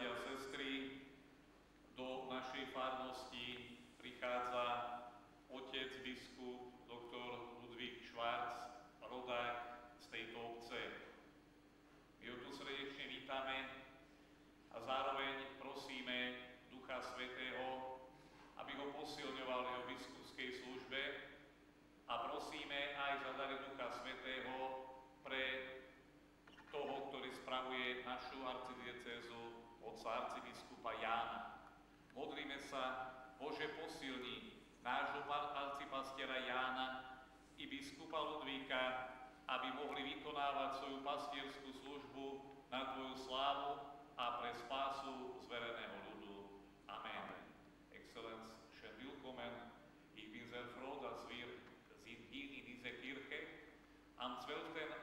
bratia a sestry, do našej farnosti biskupa Ludvíka, aby mohli vykonávať svoju pastierskú službu na Tvoju slávu a pre spásu zvereného ľudu. Amen. Exzellenz, schön willkommen. Ich bin sehr froh, dass wir sind hier in dieser Kirche. Am 12.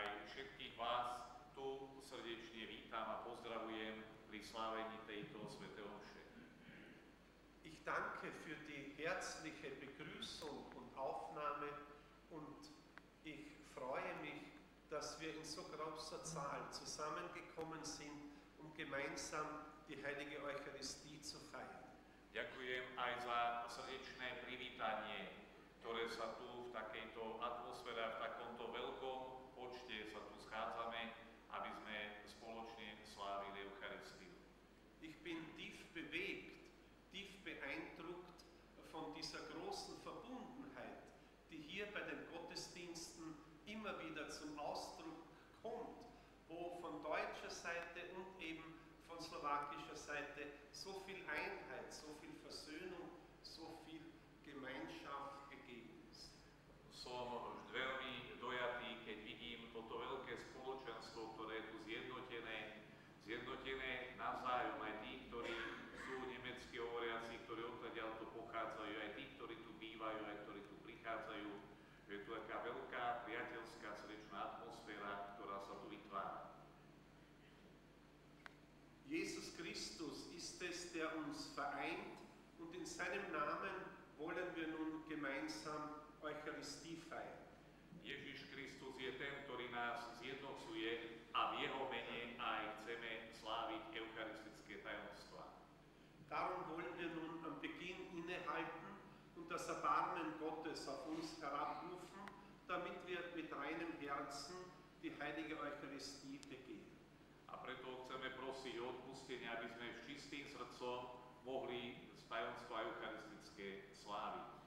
aj všetkých vás tu srdečne vítam a pozdravujem pri slávení tejto svätého omše. Ich danke für die herzliche Begrüßung und Aufnahme und ich freue mich, dass wir in so großer Zahl zusammengekommen sind, um gemeinsam die heilige Eucharistie zu feiern. Ďakujem aj za srdečné privítanie, ktoré sa tu v takejto atmosfére, v takomto veľkom počte sa tu schádzame, aby sme spoločne slávili Eucharistiu. Ich bin tief bewegt, tief beeindruckt von dieser großen Verbundenheit, die hier bei den Gottesdiensten immer wieder zum Ausdruck kommt, wo von deutscher Seite und eben von slowakischer Seite so viel Einheit, so viel Versöhnung, so viel Gemeinschaft gegeben ist. Som vždy veľmi dojatý, keď vidím toto veľké spoločenstvo, ktoré je tu zjednotené, zjednotené navzájom aj tí, ktorí sú nemecky hovoriaci, ktorí odtiaľ tu pochádzajú, aj tí, ktorí tu bývajú, aj ktorí tu prichádzajú. že Je tu taká veľká priateľská srdečná atmosféra, ktorá sa tu vytvára. Jesus Christus ist es, der uns vereint und in seinem Namen wollen wir nun gemeinsam Eucharistie feiern. Ježiš Kristus je ten, ktorý nás zjednocuje a v jeho mene aj chceme sláviť eucharistické tajomstvá. Darum wollen wir nun am Beginn innehalten und das Erbarmen Gottes auf uns herabrufen, damit wir mit reinem Herzen die heilige Eucharistie begehen. A preto chceme prosiť o odpustenie, aby sme s čistým srdcom mohli tajomstvo eucharistické sláviť.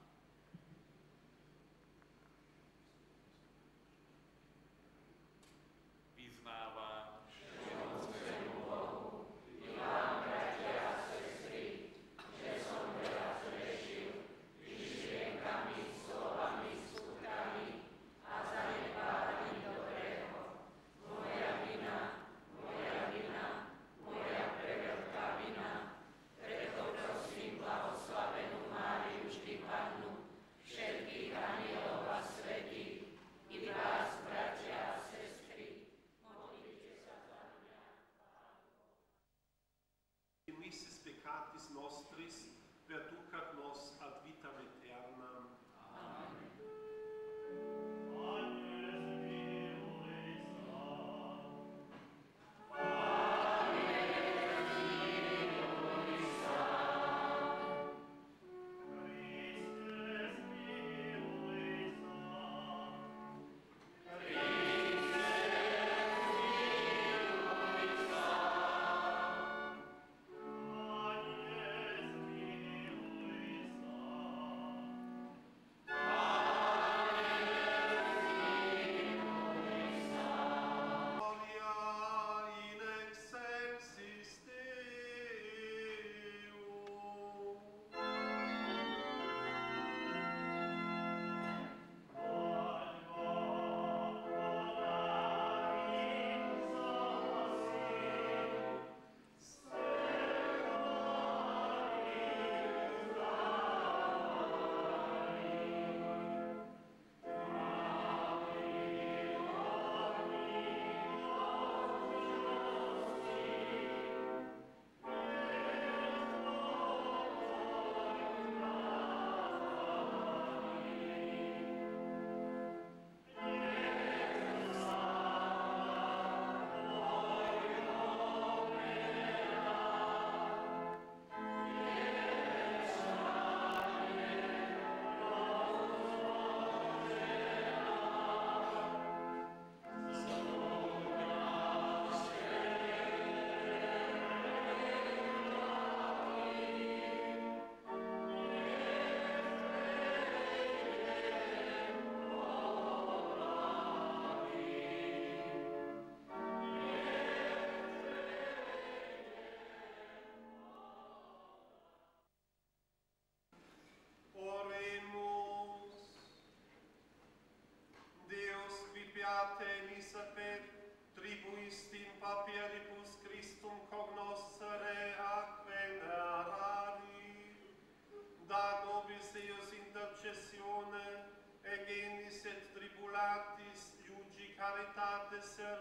Радуйся,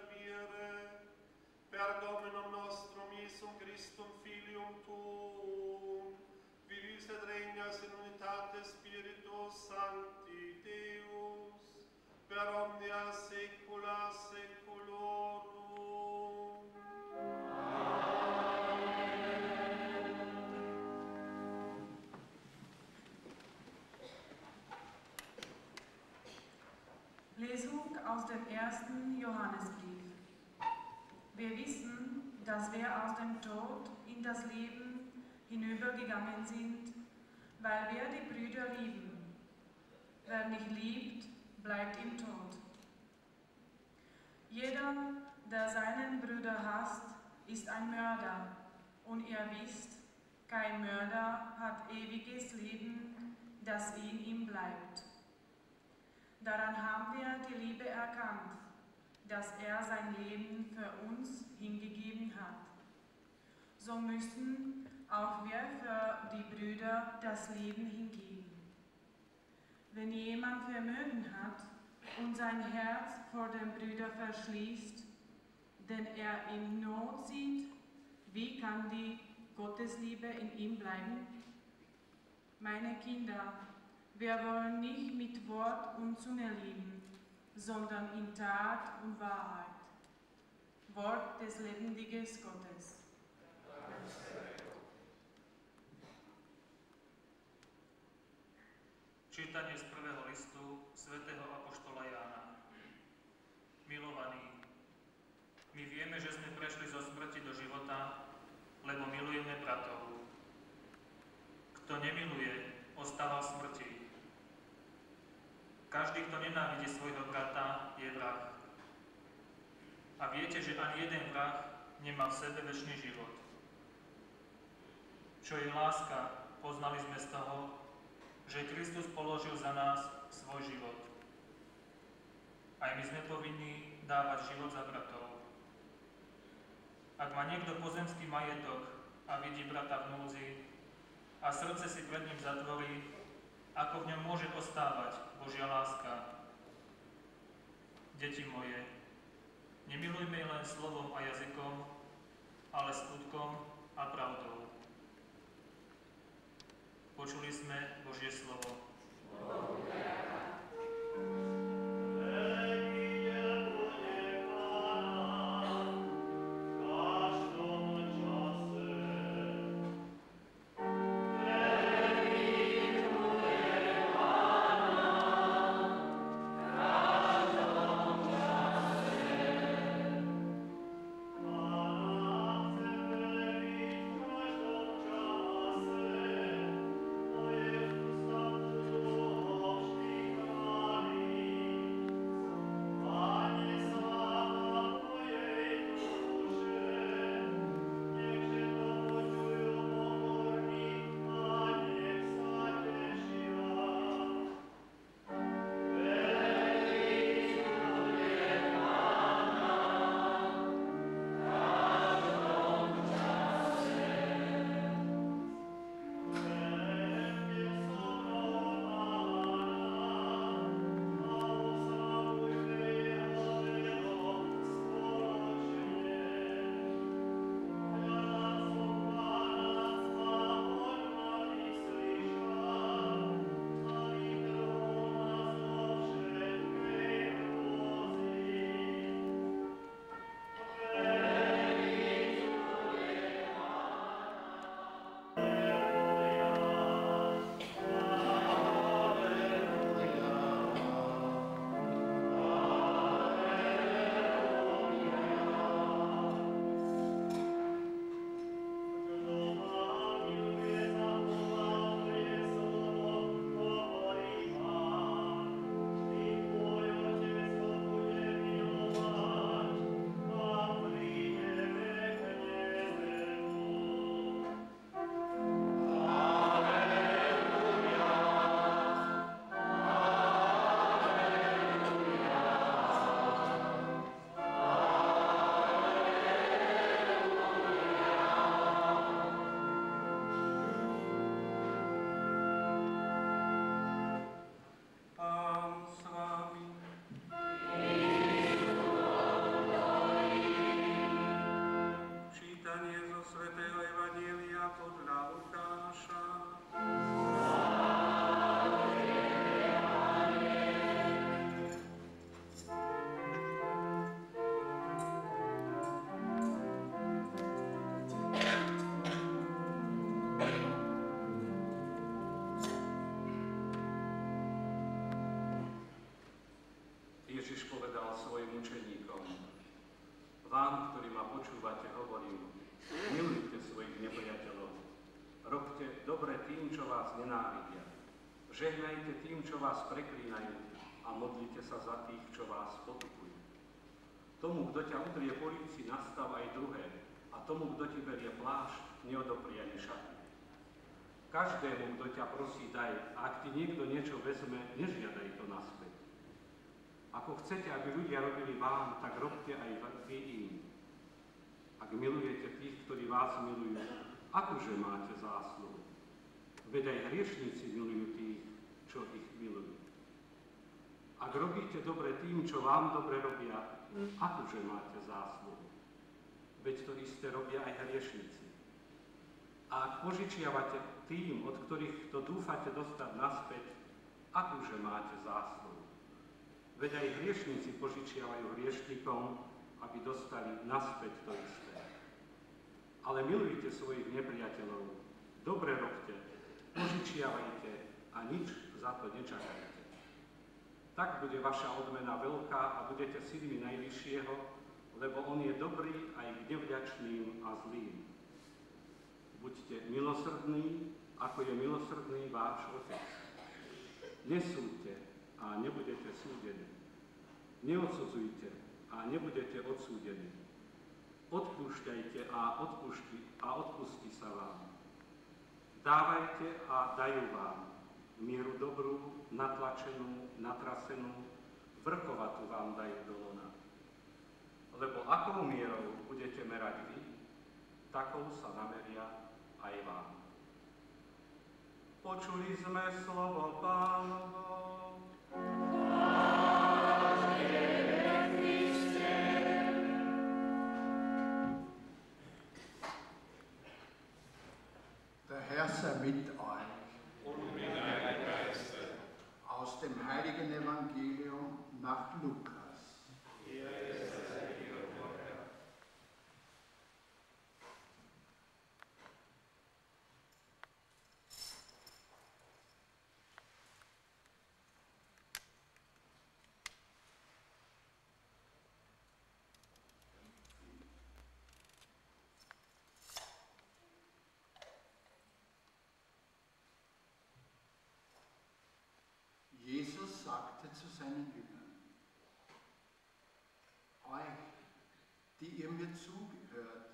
dem Tod in das Leben hinübergegangen sind, weil wir die Brüder lieben. Wer nicht liebt, bleibt im Tod. Jeder, der seinen Bruder hasst, ist ein Mörder. Und ihr wisst, kein Mörder hat ewiges Leben, das in ihm bleibt. Daran haben wir die Liebe erkannt, dass er sein Leben für uns hingegeben hat. So müssen auch wir für die Brüder das Leben hingeben. Wenn jemand Vermögen hat und sein Herz vor den Brüdern verschließt, denn er in Not sieht, wie kann die Gottes Liebe in ihm bleiben? Meine Kinder, wir wollen nicht mit Wort und Zunge lieben, sondern in Tat und Wahrheit. Wort des lebendigen Gottes. Čítanie z prvého listu svätého Apoštola Jána. Milovaní, my vieme, že sme prešli zo smrti do života, lebo milujeme bratov. Kto nemiluje, ostáva v smrti. Každý, kto nenávidí svojho brata, je vrah. A viete, že ani jeden vrah nemá v sebe väčší život. Čo je láska, poznali sme z toho, že Kristus položil za nás svoj život. Aj my sme povinní dávať život za bratov. Ak má niekto pozemský majetok a vidí brata v núzi a srdce si pred ním zatvorí, ako v ňom môže ostávať Božia láska. Deti moje, nemilujme len slovom a jazykom, ale skutkom a pravdou. Počuli sme Božie slovo. Pán robte dobre tým, čo vás nenávidia, žehnajte tým, čo vás preklínajú a modlite sa za tých, čo vás potupujú. Tomu, kto ťa udrie po nastav aj druhé a tomu, kto ti berie plášť, neodopri ani šaty. Každému, kto ťa prosí, daj, a ak ti niekto niečo vezme, nežiadaj to naspäť. Ako chcete, aby ľudia robili vám, tak robte aj vy im. Ak milujete tých, ktorí vás milujú, akože máte zásluhu? Veď aj hriešnici milujú tých, čo ich milujú. Ak robíte dobre tým, čo vám dobre robia, akože máte zásluhu? Veď to isté robia aj hriešnici. A ak požičiavate tým, od ktorých to dúfate dostať naspäť, akúže máte zásluhu? Veď aj hriešníci požičiavajú hriešnikom, aby dostali naspäť to isté. Ale milujte svojich nepriateľov, dobre robte, požičiavajte a nič za to nečakajte. Tak bude vaša odmena veľká a budete synmi Najvyššieho, lebo On je dobrý aj k nevďačným a zlým. Buďte milosrdní, ako je milosrdný váš Otec. Nesúďte a nebudete súdení. Neodsudzujte a nebudete odsúdení. Odpúšťajte a, odpúšti, a odpustí sa vám. Dávajte a dajú vám mieru dobrú, natlačenú, natrasenú, vrchovatú vám dajú do lona. Lebo akou mierou budete merať vy, takou sa nameria aj vám. Počuli sme slovo pánovo. Summit zugehört,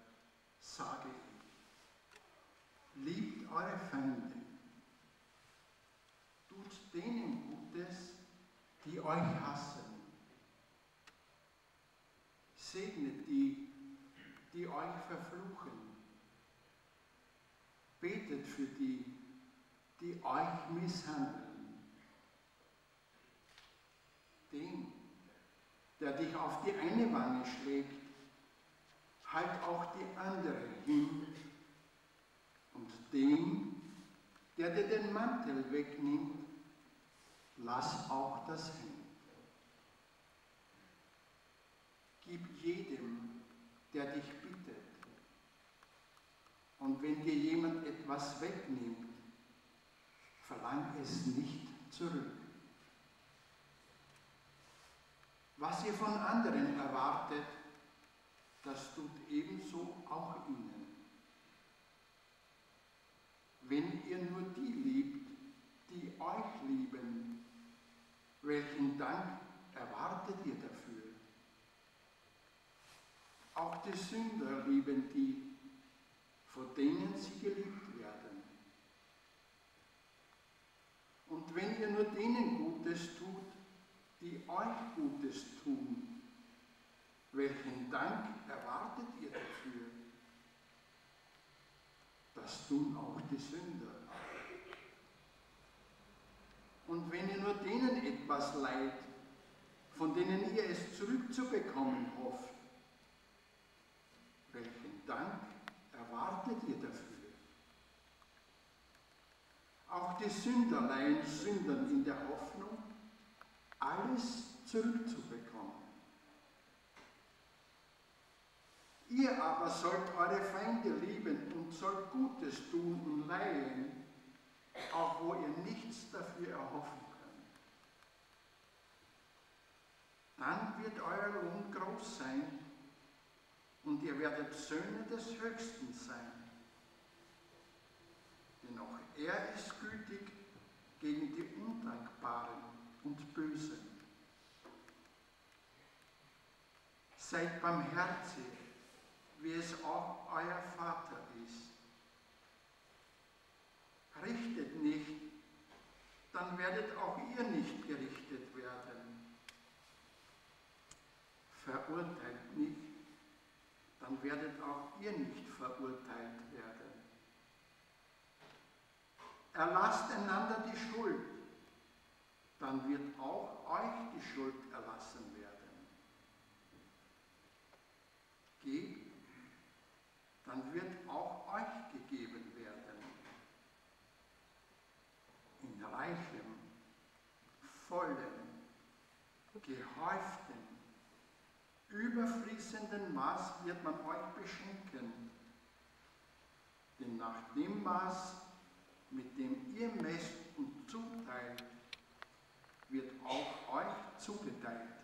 sage ich, liebt eure Feinde, tut denen Gutes, die euch hassen, segnet die, die euch verfluchen, betet für die, die euch misshandeln. Den, der dich auf die eine Wange schlägt, halt auch die andere hin. Und den, der dir den Mantel wegnimmt, lass auch das Hemd. Gib jedem, der dich bittet. Und wenn dir jemand etwas wegnimmt, verlang es nicht zurück. Was ihr von anderen erwartet, das tut ebenso auch ihnen. Wenn ihr nur die liebt, die euch lieben, welchen Dank erwartet ihr dafür? Auch die Sünder lieben die, vor denen sie geliebt werden. Und wenn ihr nur denen Gutes tut, die euch Gutes tun. Welchen Dank erwartet ihr dafür? Das tun auch die Sünder. Und wenn ihr nur denen etwas leiht, von denen ihr es zurückzubekommen hofft, welchen Dank erwartet ihr dafür? Auch die Sünder leihen Sündern in der Hoffnung, alles zurückzubekommen. Ihr aber sollt eure Feinde lieben und sollt Gutes tun und leihen, auch wo ihr nichts dafür erhoffen könnt. Dann wird euer Lohn groß sein und ihr werdet Söhne des Höchsten sein. Denn auch er ist gütig gegen die Undankbaren und Bösen. Seid barmherzig, wie es auch euer Vater ist. Richtet nicht, dann werdet auch ihr nicht gerichtet werden. Verurteilt nicht, dann werdet auch ihr nicht verurteilt werden. Erlasst einander die Schuld, dann wird auch euch die Schuld erlassen werden. Gebt, dann wird auch euch gegeben werden. In reichem, vollem, gehäuftem, überfließenden Maß wird man euch beschenken. Denn nach dem Maß, mit dem ihr messt und zuteilt, wird auch euch zugeteilt.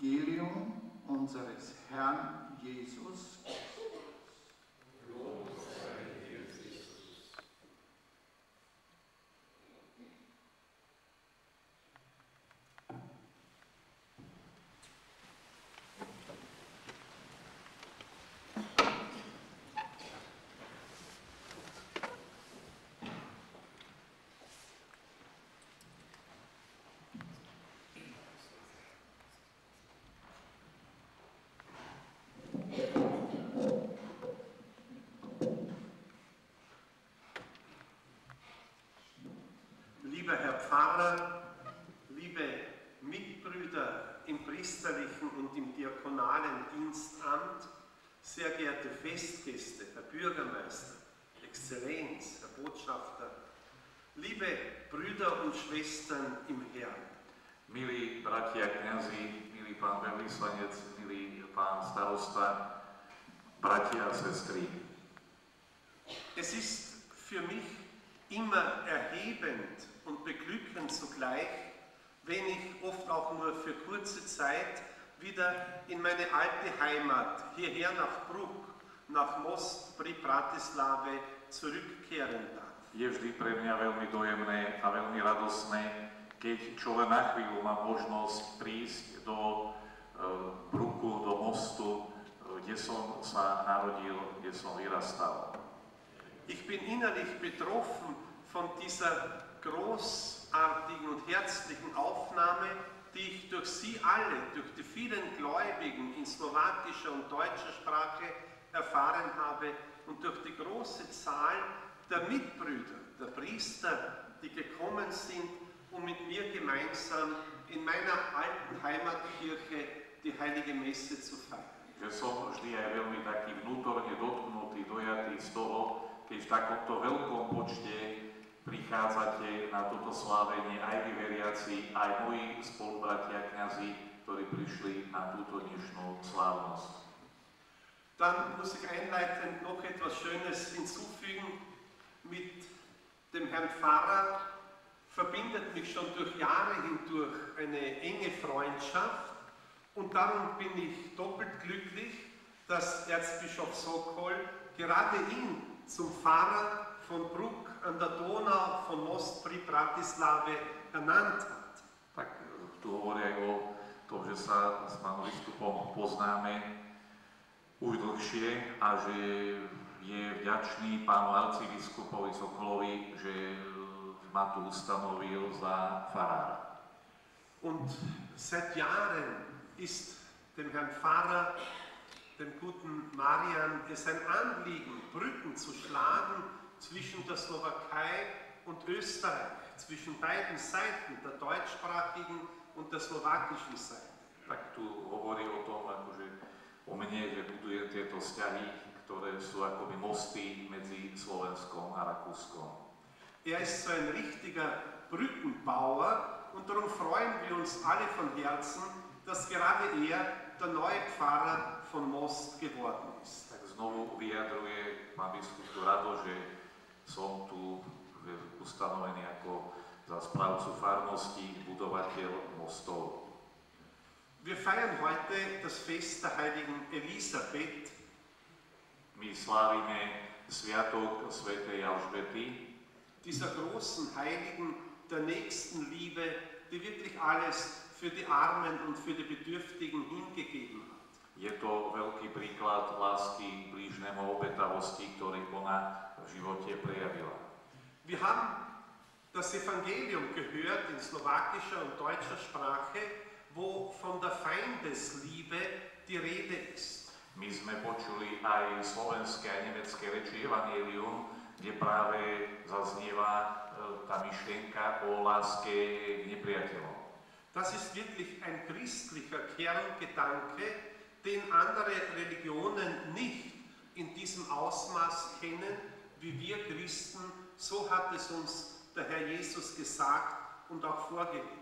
Evangelium unseres Herrn Jesus Christus. Lieber Pfarrer, liebe Mitbrüder im priesterlichen und im diakonalen Dienstamt, sehr geehrte Festgäste, Herr Bürgermeister, Exzellenz, Herr Botschafter, liebe Brüder und Schwestern im Herrn. Milí bratia kňazi, milý pán veľvyslanec, milý pán starosta, bratia a sestry. Es ist für mich immer erhebend und beglückend zugleich, wenn ich oft auch nur für kurze Zeit wieder in meine alte Heimat, hierher nach Bruck, nach Most pri Bratislave zurückkehren darf. Je vždy pre mňa veľmi dojemné a veľmi radosné, keď čo len na chvíľu mám možnosť prísť do e, Bruku, do mostu, e, kde som sa narodil, kde som vyrastal. Ich bin innerlich betroffen von dieser großartigen und herzlichen Aufnahme, die ich durch Sie alle, durch die vielen Gläubigen in slowakischer und deutscher Sprache erfahren habe und durch die große Zahl der Mitbrüder, der Priester, die gekommen sind, um mit mir gemeinsam in meiner alten Heimatkirche die heilige Messe zu feiern. Že som vždy aj veľmi taký vnútorne dotknutý, dojatý z toho, keď v takomto veľkom počte prichádzate na toto slávenie aj vy veriaci, aj moji spolubratia kňazi, ktorí prišli na túto dnešnú slávnosť. Dann muss ich einleitend noch etwas Schönes hinzufügen. Mit dem Herrn Pfarrer verbindet mich schon durch Jahre hindurch eine enge Freundschaft und darum bin ich doppelt glücklich, dass Erzbischof Sokol gerade ihn zum Pfarrer von Bruck an der Donau von Most pri Bratislave ernannt hat. Tak tu hovorí aj o tom, že sa s pánom biskupom poznáme už dlhšie a že je vďačný pánu arcibiskupovi Sokolovi, že e, ma tu ustanovil za farára. Und seit Jahren ist dem Herrn Pfarrer, dem guten Marian, es ein Anliegen, Brücken zu schlagen zwischen der Slowakei und Österreich, zwischen beiden Seiten, der deutschsprachigen und der slowakischen Seite. Tak tu hovorí o tom, akože o mne, že budujem tieto vzťahy, ktoré sú akoby mosty medzi Slovenskom a Rakúskom. Er ist so ein richtiger Brückenbauer und darum freuen wir uns alle von Herzen, dass gerade er der neue Pfarrer von Most geworden ist. Tak znovu vyjadruje pán biskup rado, že som tu ustanovený ako za správcu farnosti, budovateľ mostov. Wir feiern heute das Fest der heiligen Elisabeth. My slávime Sviatok svätej Alžbety, dieser großen Heiligen der Nächstenliebe, die wirklich alles für die Armen und für die Bedürftigen hingegeben hat. Je to veľký príklad lásky blížnemu obetavosti, ktorý ona v živote prejavila. Wir haben das Evangelium gehört in slowakischer und deutscher Sprache, wo von der Feindesliebe die Rede ist. My sme počuli aj slovenské a nemecké reči Evangelium, kde práve zaznieva e, tá myšlienka o láske k nepriateľom. Das ist wirklich ein christlicher Kerngedanke, den andere Religionen nicht in diesem Ausmaß kennen, wie wir Christen. So hat es uns der Herr Jesus gesagt und auch vorgelebt.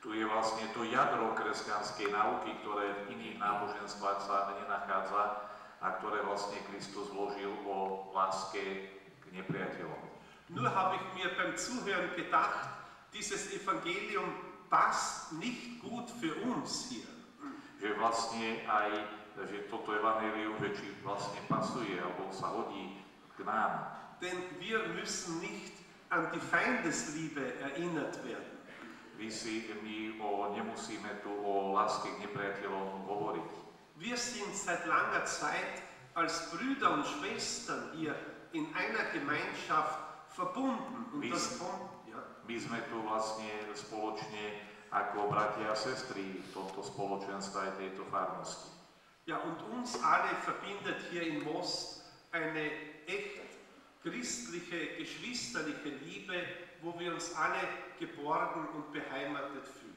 Tu je vlastne to jadro kresťanskej nauky, ktoré v iných náboženstvách sa nenachádza a ktoré vlastne Kristus vložil o láske k nepriateľom. Nur habe ich mir beim Zuhören gedacht, dieses Evangelium passt nicht gut für uns hier. Že vlastne aj že toto evanelium, že či vlastne pasuje alebo sa hodí nám. Denn wir müssen nicht an die Feindesliebe erinnert werden. My, si, my o, nemusíme tu o láske k nepriateľom hovoriť. Wir sind seit langer Zeit als Brüder und Schwestern hier in einer Gemeinschaft verbunden. Und Wie das ja, My sme tu vlastne spoločne ako bratia a sestry v tomto spoločenstve aj tejto farnosti. ja, und uns alle verbindet hier in Most eine echt christliche, geschwisterliche Liebe, wo wir uns alle geborgen und beheimatet fühlen.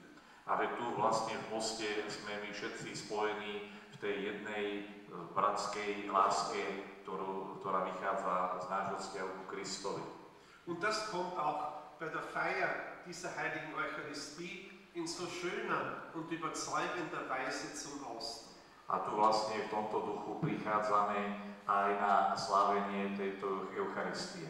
A tu vlastne v Moste sme my všetci spojení v tej jednej e, bratskej láske, ktorú, ktorá vychádza z nášho vzťahu ku Kristovi. Und das kommt auch bei der Feier dieser heiligen Eucharistie in so schöner und überzeugender Weise zum Ausdruck. A tu vlastne v tomto duchu prichádzame aj na slávenie tejto Eucharistie.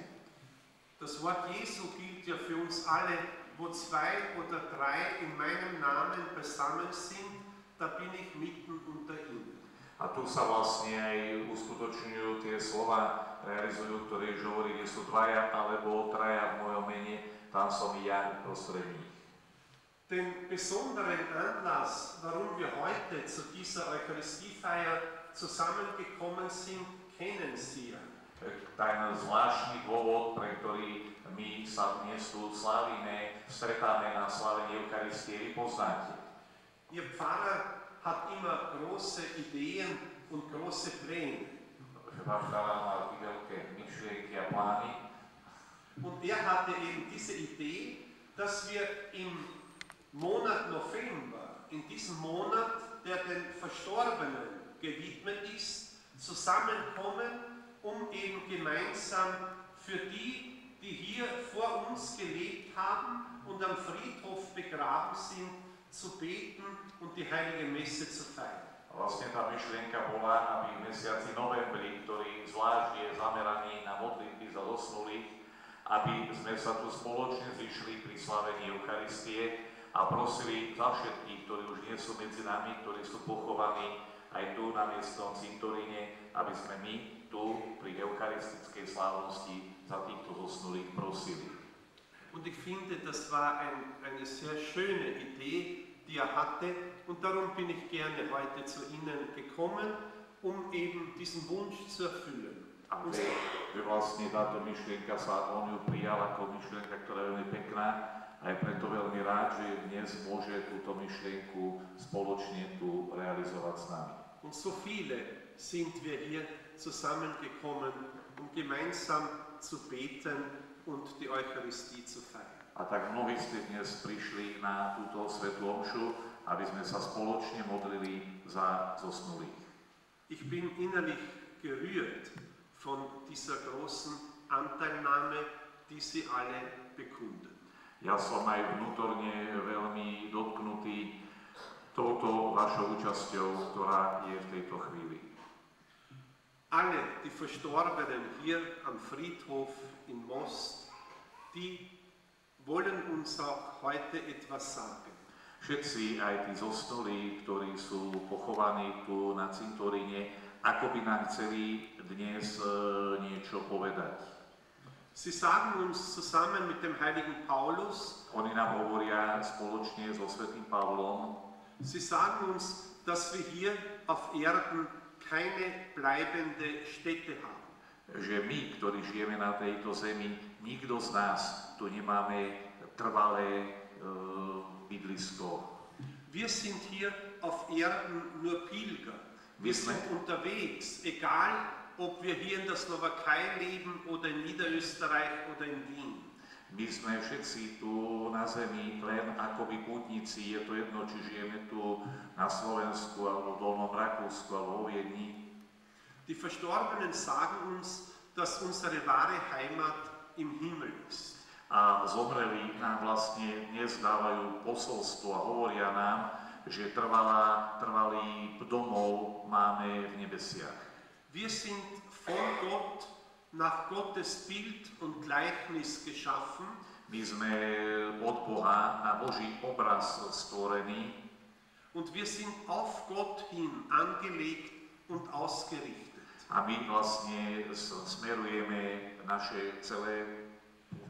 Das Wort Jesu gilt ja für uns alle, wo zwei oder drei in meinem Namen beisammen sind, da bin ich mitten unter ihnen. A tu sa vlastne aj uskutočňujú tie slova, realizujú, ktoré už hovorí, kde sú dvaja alebo traja v mojom mene, tam som i ja uprostred nich. Den besonderen Anlass, warum wir heute zu dieser Eucharistiefeier zusammengekommen sind, kennen Sie ja. Ten zvláštny dôvod, pre ktorý my sa dnes tu slávime, stretáme na slávení Eucharistie, vy poznáte. Ihr Pfarrer hat immer große Ideen und große Pläne. Und er hatte eben diese Idee, dass wir im Monat November, in diesem Monat, der den Verstorbenen gewidmet ist, zusammenkommen, um eben gemeinsam für die, die hier vor uns gelebt haben und am Friedhof begraben sind, zu beten und die heilige Messe zu feiern. Vlastne tá myšlienka bola, aby v mesiaci novembri, ktorý zvlášť je zameraný na modlitby za zosnulých, aby sme sa tu spoločne zišli pri slavení Eucharistie a prosili za všetkých, ktorí už nie sú medzi nami, ktorí sú pochovaní aj tu na miestnom cintoríne, aby sme my tu pri eucharistickej slávnosti za týchto zosnulých prosili. Und ich finde, das war ein, eine sehr schöne Idee, die er hatte. Und darum bin ich gerne heute zu Ihnen gekommen, um eben diesen Wunsch zu erfüllen. A že, že vlastne táto myšlienka sa, on ju prijal ako myšlienka, ktorá je veľmi pekná a je preto veľmi rád, že dnes môže túto myšlienku spoločne tu realizovať s nami. Und so viele sind wir hier zusammengekommen, um gemeinsam zu beten und die Eucharistie zu feiern. A tak mnohí ste dnes prišli na túto svetú omšu, aby sme sa spoločne modlili za zosnulých. Ich bin innerlich gerührt von dieser großen Anteilnahme, die Sie alle bekunden. Ja som aj vnútorne veľmi dotknutý touto vašou účasťou, ktorá je v tejto chvíli. Alle die Verstorbenen hier am Friedhof in Most, die wollen uns auch heute etwas sagen. Všetci, aj tí zosnulí, ktorí sú pochovaní tu na cintoríne, ako by nám chceli dnes e, niečo povedať. Sie sagen uns zusammen mit dem heiligen Paulus, Oni nám hovoria spoločne so svätým Pavlom, sie sagen uns, dass wir hier auf Erden keine bleibende Stätte haben. že my, ktorí žijeme na tejto zemi, nikto z nás tu nemáme trvalé e, bydlisko. Wir sind hier auf Erden nur Pilger. Wir sind unterwegs, egal ob wir hier in der Slowakei leben oder in Niederösterreich oder in Wien. My sme všetci tu na zemi len akoby pútnici, je to jedno, či žijeme tu na Slovensku, alebo v Dolnom Rakúsku, alebo vo Viedni. Die Verstorbenen sagen uns, dass unsere wahre Heimat im Himmel ist. a zomreli nám vlastne dnes dávajú posolstvo a hovoria nám, že trvalá, trvalý domov máme v nebesiach. Wir sind von Gott nach Gottes Bild und Gleichnis geschaffen My sme od Boha na Boží obraz stvorení und wir sind auf Gott hin angelegt und ausgerichtet. a my vlastne smerujeme naše celé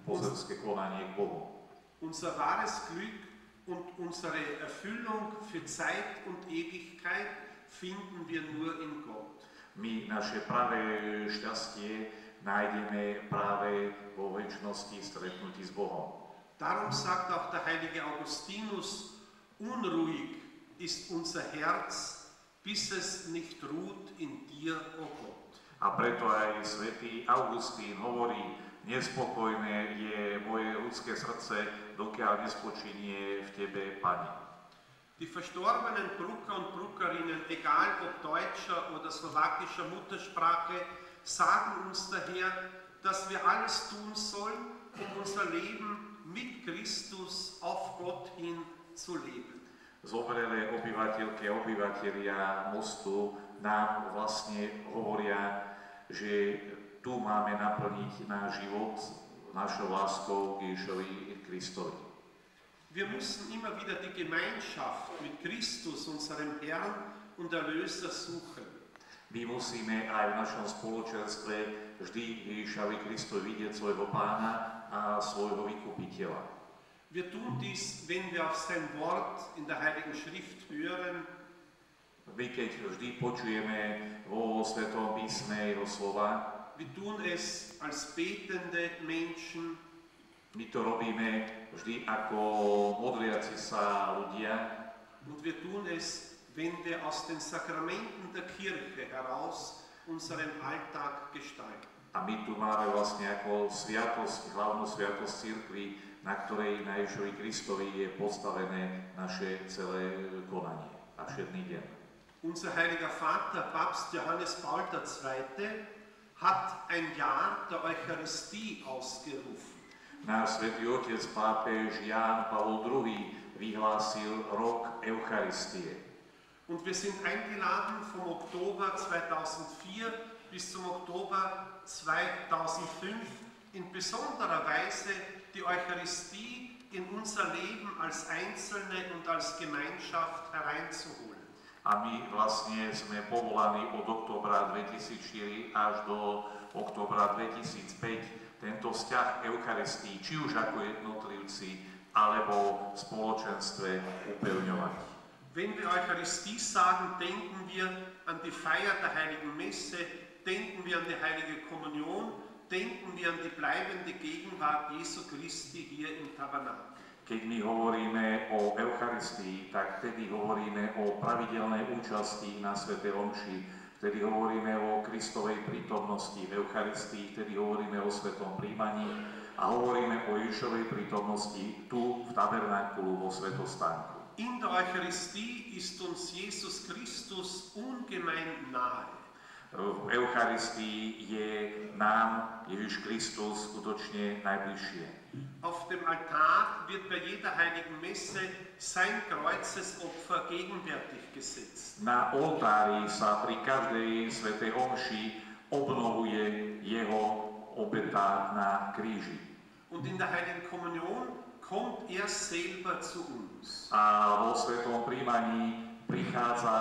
pozemské konanie k Bohu. Unser wahres Glück und unsere Erfüllung für Zeit und Ewigkeit finden wir nur in Gott. My naše pravé šťastie nájdeme práve vo väčšnosti stretnutí s Bohom. Darum sagt auch der heilige Augustinus, unruhig ist unser Herz, bis es nicht ruht in dir, o Gott. A preto aj svätý Augustín hovorí, nespokojné je moje ľudské srdce, dokiaľ nespočinie v Tebe, Pane. Die verstorbenen Brucker und Bruckerinnen, egal ob deutscher oder slowakischer Muttersprache, sagen uns daher, dass wir alles tun sollen, um unser Leben mit Christus auf Gott hin zu leben. Zomrelé obyvateľky a obyvateľia mostu nám vlastne hovoria, že tu máme naplniť náš život našou láskou k Ježovi Kristovi. Wir müssen immer wieder die Gemeinschaft mit Christus, unserem Herrn und Erlöser, suchen. My musíme aj v našom spoločenstve vždy Ježišovi Kristovi vidieť svojho pána a svojho vykupiteľa. Wir tun dies, wenn wir auf sein Wort in der Heiligen Schrift hören, My keď vždy počujeme vo Svetom písme jeho slova, wir tun es als betende Menschen, my to robíme vždy ako modliaci sa ľudia. Und wir tun es, wir aus den Sakramenten der Kirche heraus unseren Alltag gestalten. a my tu máme vlastne ako sviatosť, hlavnú sviatosť církvy, na ktorej na Ježovi Kristovi je postavené naše celé konanie a všedný deň. Unser heiliger Vater, Papst Johannes Paul II., hat ein Jahr der Eucharistie ausgerufen. Náš svätý otec pápež Ján Pavol II vyhlásil rok Eucharistie. Und wir sind eingeladen vom Oktober 2004 bis zum Oktober 2005 in besonderer Weise die Eucharistie in unser Leben als Einzelne und als Gemeinschaft hereinzuholen. A my vlastne sme povolaní od oktobra 2004 až do oktobra 2005 tento vzťah Eucharistii, či už ako jednotlivci, alebo v spoločenstve upevňovať. Wenn wir Eucharistie sagen, denken wir an die Feier der heiligen Messe, denken wir an die heilige Kommunion, denken wir an die bleibende Gegenwart Jesu Christi hier im Tabernakel. Keď my hovoríme o Eucharistii, tak vtedy hovoríme o pravidelnej účasti na Sv. Omši, vtedy hovoríme o Kristovej prítomnosti v Eucharistii, vtedy hovoríme o Svetom príjmaní a hovoríme o Ježovej prítomnosti tu v tabernákulu vo Svetostánku. In der Eucharistie ist uns Jesus Christus ungemein nahe. V Eucharistii je nám Ježiš Kristus skutočne najbližšie. Auf dem Altar wird bei jeder heiligen Messe sein Kreuzesopfer gegenwärtig gesetzt. Na oltári sa pri každej svetej omši obnovuje jeho obeta na kríži. Und in der heiligen Kommunion kommt er selber zu uns. A vo svetom príjmaní prichádza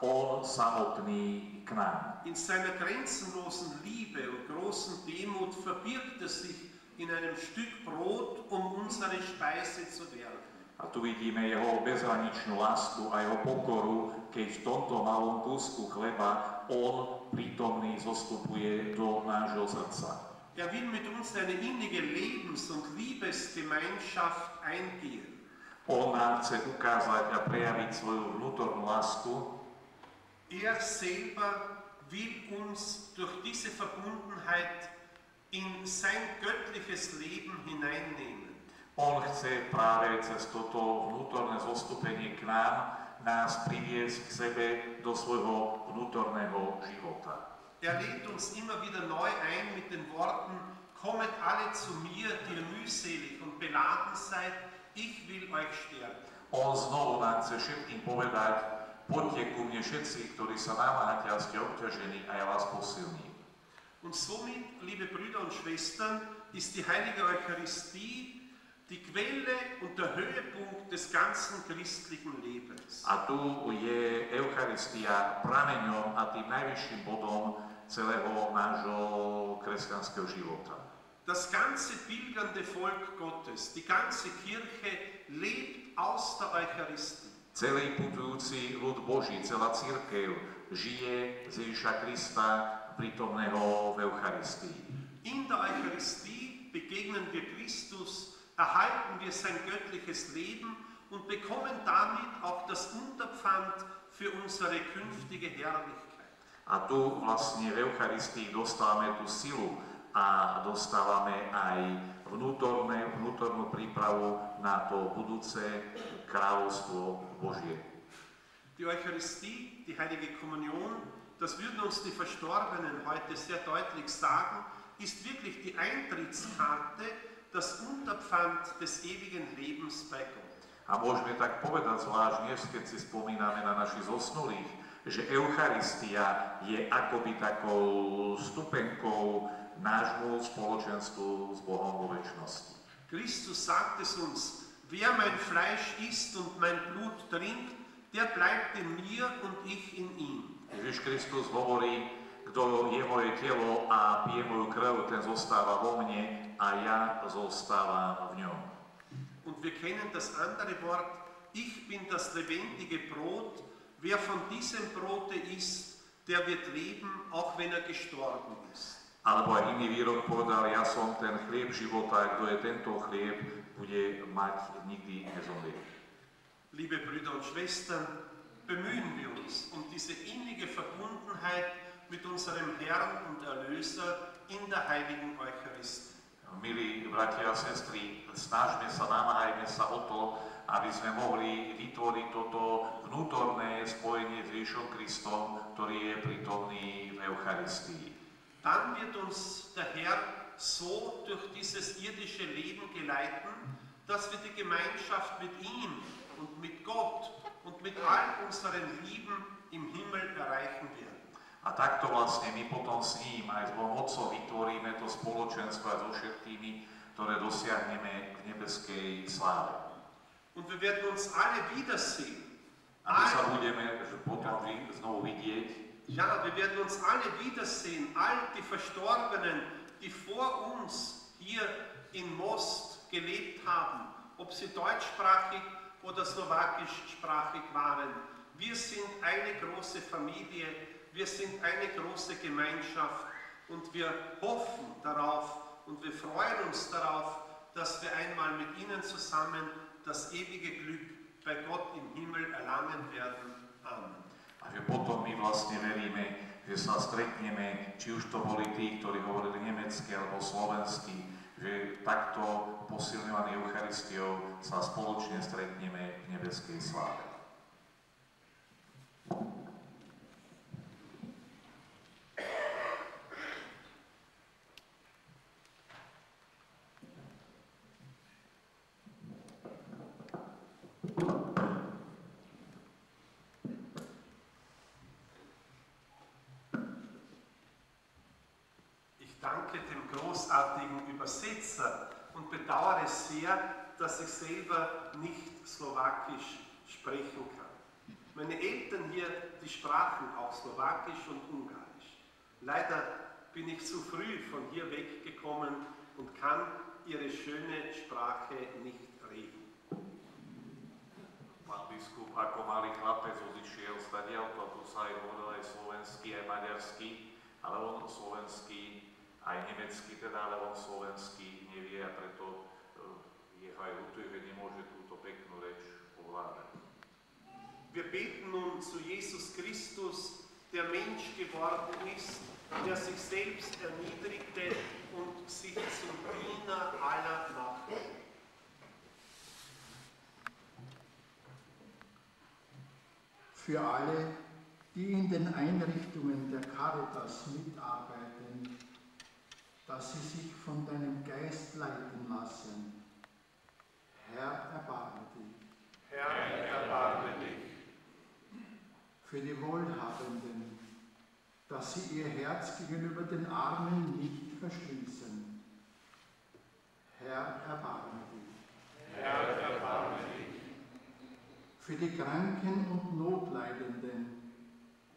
on samotný k nám. In seiner grenzenlosen Liebe und großen Demut verbirgt er sich in einem Stück Brot, um unsere Speise zu werden. A tu vidíme jeho bezhraničnú lásku a jeho pokoru, keď v tomto malom kúsku chleba on prítomný zostupuje do nášho srdca. Er will mit uns eine innige Lebens- und Liebesgemeinschaft eingehen. On nám chce ukázať a prejaviť svoju vnútornú lásku. Er selber will uns durch diese Verbundenheit in sein göttliches Leben hineinnehmen. On chce práve cez toto vnútorné zostupenie k nám nás priviesť k sebe do svojho vnútorného života. Er lädt uns immer wieder neu ein mit den Worten, kommet alle zu mir, die mühselig und beladen seid, ich will euch stärken. On znovu nám chce všetkým povedať, poďte ku mne všetci, ktorí sa namáhate a ste obťažení a ja vás posilním. Und somit, liebe Brüder und Schwestern, ist die heilige Eucharistie die Quelle und der Höhepunkt des ganzen christlichen Lebens. A tu je Eucharistia prameňom a tým najvyšším bodom celého nášho kresťanského života. Das ganze pilgernde Volk Gottes, die ganze Kirche lebt aus der Eucharistie. Celý putujúci ľud Boží, celá církev žije z Ježiša Krista prítomného v Eucharistii. In der Eucharistie begegnen wir Christus, erhalten wir sein göttliches Leben und bekommen damit auch das Unterpfand für unsere künftige Herrlichkeit. A tu vlastne v Eucharistii dostávame tú silu a dostávame aj vnútorné, vnútornú prípravu na to budúce kráľovstvo Božie. Die Eucharistie, die heilige Kommunion, das würden uns die Verstorbenen heute sehr deutlich sagen, ist wirklich die Eintrittskarte, das Unterpfand des ewigen Lebens bei Gott. A môžeme tak povedať zvlášť dnes, keď si spomíname na našich zosnulých, že Eucharistia je akoby takou stupenkou nášmu spoločenstvu s Bohom vo väčšnosti. Christus sagt es uns, wer mein Fleisch isst und mein Blut trinkt, der bleibt in mir und ich in ihm. Ježiš Kristus hovorí, kto je moje telo a pije moju krv, ten zostáva vo mne a ja zostávam v ňom. Und wir kennen das andere Wort, ich bin das lebendige Brot, wer von diesem Brote isst, der wird leben, auch wenn er gestorben ist. Alebo aj iný výrok povedal, ja som ten chlieb života, kto je tento chlieb, bude mať nikdy nezomrieť. Liebe Brüder und Schwestern, bemühen wir uns um diese innige Verbundenheit mit unserem Herrn und Erlöser in der heiligen Eucharistie. Milí bratia a sestry, snažme sa, namáhajme sa o to, aby sme mohli vytvoriť toto vnútorné spojenie s Ježišom Kristom, ktorý je prítomný v Eucharistii. Dann wird uns der Herr so durch dieses irdische Leben geleiten, dass wir die Gemeinschaft mit ihm und mit Gott und mit all unseren Lieben im Himmel erreichen werden. A takto vlastne my potom s ním aj s Bohom Otcom vytvoríme to spoločenstvo so všetkými, ktoré dosiahneme v nebeskej sláve. Und wir werden uns alle wiedersehen. A my sa budeme potom znovu vidieť ja, wir werden uns alle wiedersehen. All die Verstorbenen, die vor uns hier in Most gelebt haben, ob sie deutschsprachig oder slowakischsprachig waren. Wir sind eine große Familie, wir sind eine große Gemeinschaft und wir hoffen darauf und wir freuen uns darauf, dass wir einmal mit Ihnen zusammen das ewige Glück bei Gott im Himmel erlangen werden. Amen. A že potom my vlastne veríme, že sa stretneme, či už to boli tí, ktorí hovorili nemecky alebo slovensky, že takto posilňovaní Eucharistiou sa spoločne stretneme v nebeskej sláve. Großartigen Übersetzer und bedauere sehr, dass ich selber nicht Slowakisch sprechen kann. Meine Eltern hier, die sprachen auch Slowakisch und Ungarisch. Leider bin ich zu früh von hier weggekommen und kann ihre schöne Sprache nicht reden. Pán biskup ako malý chlapec odišiel stadiaľto, tu sa aj hovoril aj slovensky, aj maďarsky, ale on slovensky, aj nemecky teda, ale on slovensky nevie a preto eh, jeho aj ľutuje, že nemôže túto peknú reč ovládať. Wir beten nun zu Jesus Christus, der Mensch geworden ist, der sich selbst erniedrigte und sich zum Diener aller machte. Für alle, die in den Einrichtungen der Caritas mitarbeiten, dass sie sich von deinem Geist leiten lassen. Herr, erbarme dich. Herr, erbarme dich. Für die Wohlhabenden, dass sie ihr Herz gegenüber den Armen nicht verschließen. Herr, erbarme dich. Herr, erbarme dich. Für die Kranken und Notleidenden,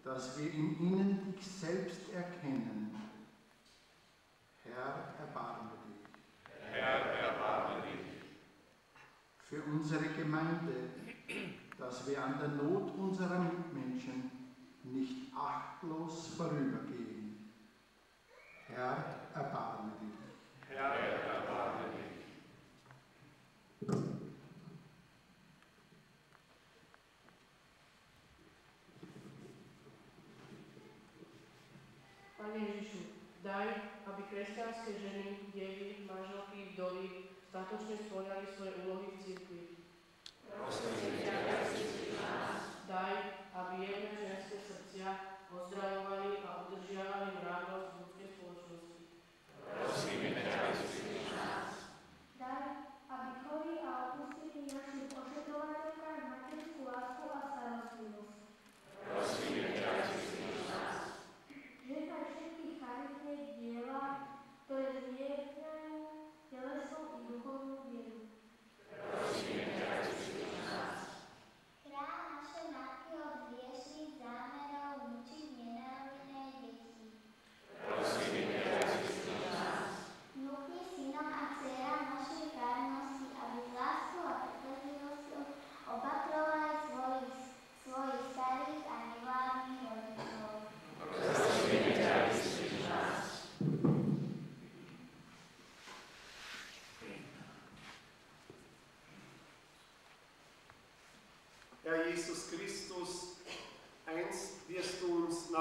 dass wir in ihnen dich selbst erkennen. Herr, erbarme dich. Herr, erbarme dich. Für unsere Gemeinde, dass wir an der Not unserer Mitmenschen nicht achtlos vorübergehen. Herr, erbarme dich. Herr, erbarme dich. Pane Ježišu, daj, aby kresťanské ženy, devy, manželky, vdovy statočne splňali svoje úlohy v cirkvi. Daj, aby jemné ženské srdcia ozdravovali a udržiavali mravnosť v ľudskej spoločnosti. Daj, aby chorí a opustili našim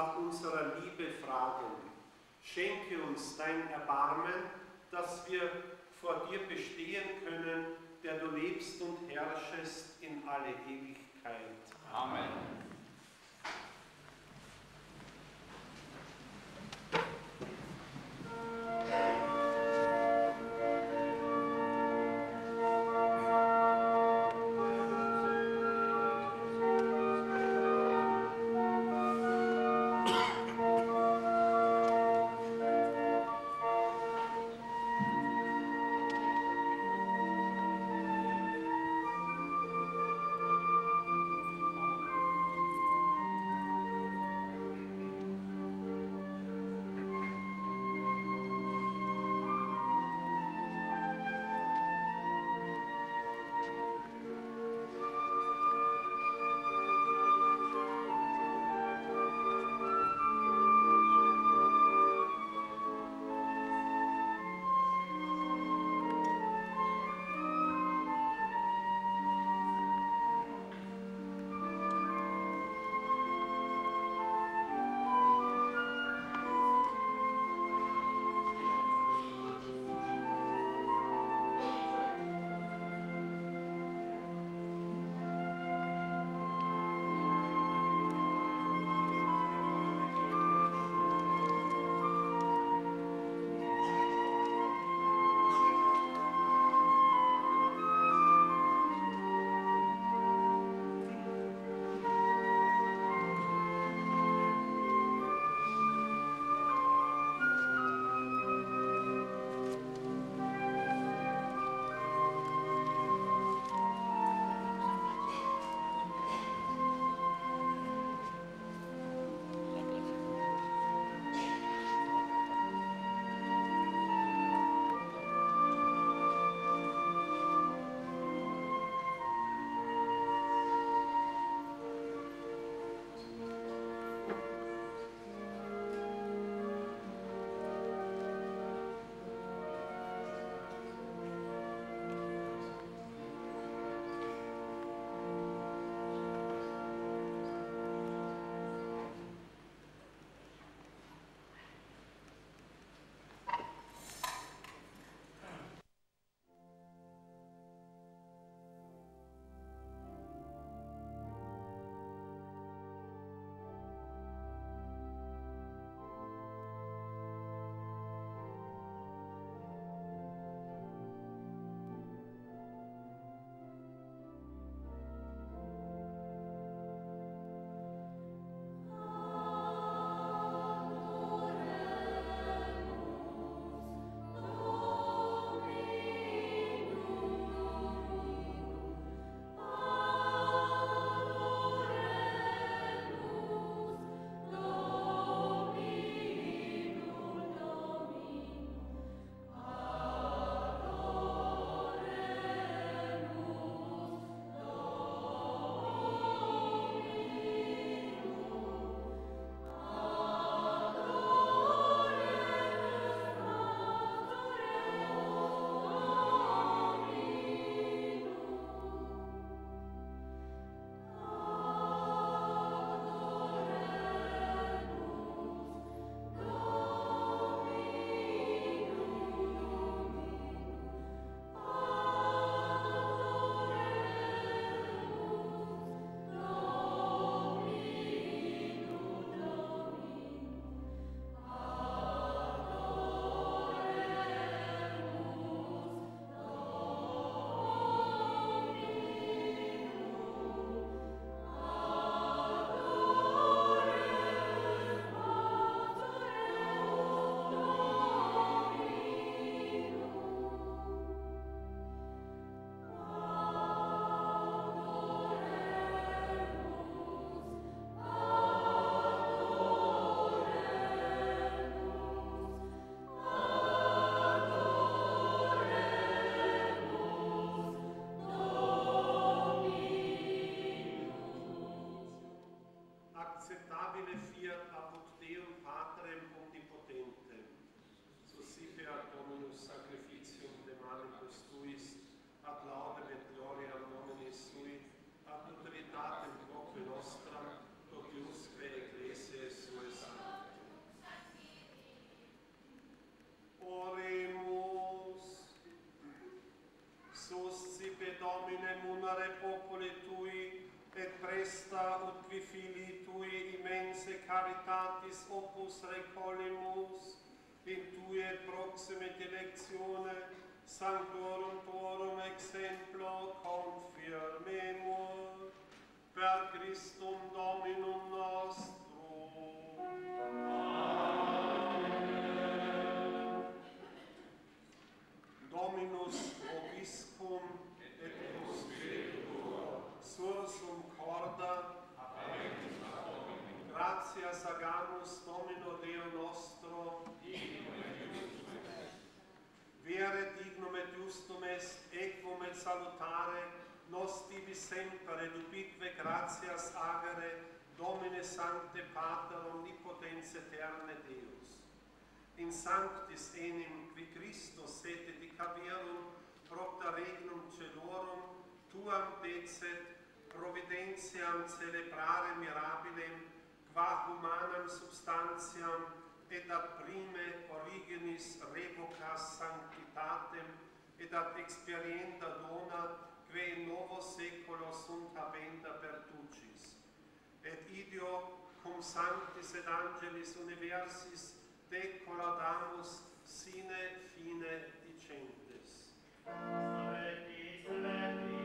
nach unserer Liebe fragen. Schenke uns dein Erbarmen, dass wir vor dir bestehen können, der du lebst und herrschest in alle Ewigkeit. Amen. de popoli tui, et presta ut qui filii tui immense caritatis opus recolimus in tue proxime dilectione, sanctorum tuorum exemplo confirmemur, per Christum Dominum nostrum. Amen. Dominus lauda Amen. Gratia saganus nomino Deo nostro, et. Vere dignum et justum est, equum et salutare, nos tibi sempre, et gratias agere, Domine Sancte Pater Omnipotens Eterne Deus. In sanctis enim qui Christus sete dicaverum propter regnum celorum, tuam decet providentiam celebrare mirabilem qua humanam substantiam et ad prime originis revocas sanctitatem et ad experienda dona quae in novo seculo sunt habenda pertucis. Et idio, cum sanctis et angelis universis te laudamus sine fine dicentes. Salve,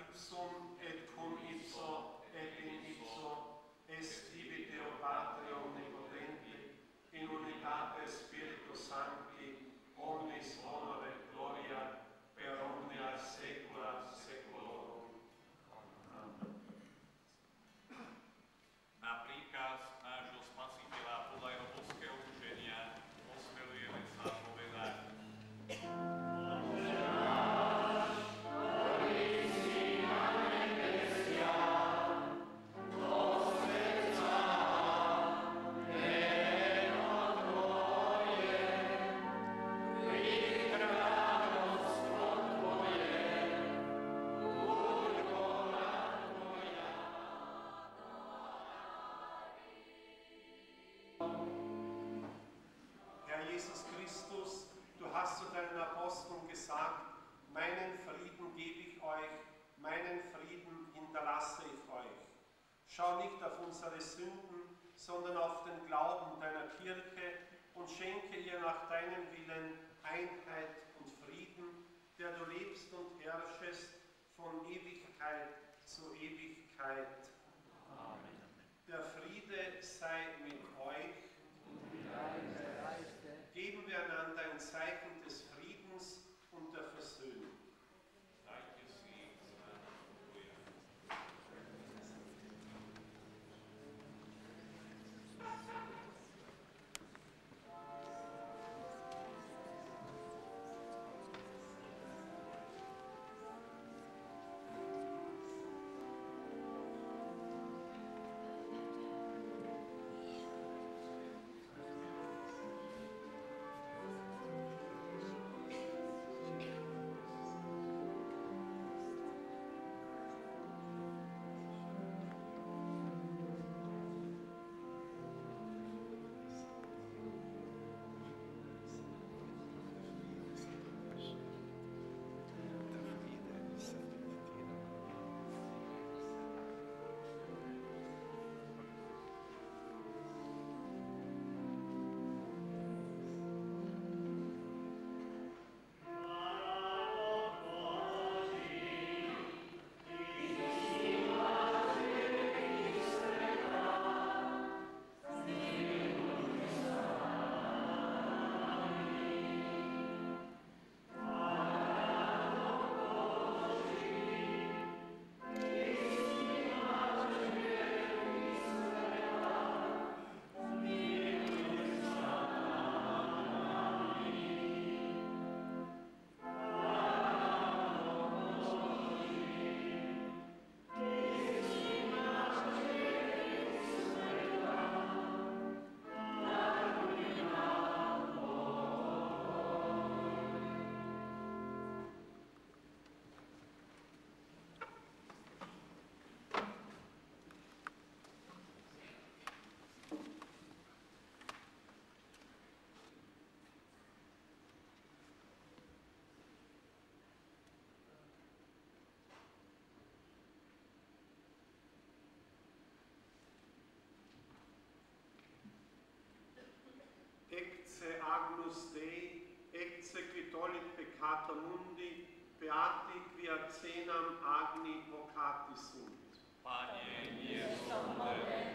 ipsum unsere Sünden, sondern auf den Glauben deiner Kirche und schenke ihr nach deinem Willen Einheit und Frieden, der du lebst und herrschest von Ewigkeit zu Ewigkeit. Amen. Der Friede sei mit euch. Geben wir einander ein Zeichen ipse agnus Dei exequitolit peccata mundi, beati quia cenam agni vocati sunt. Panem Iesum Deus,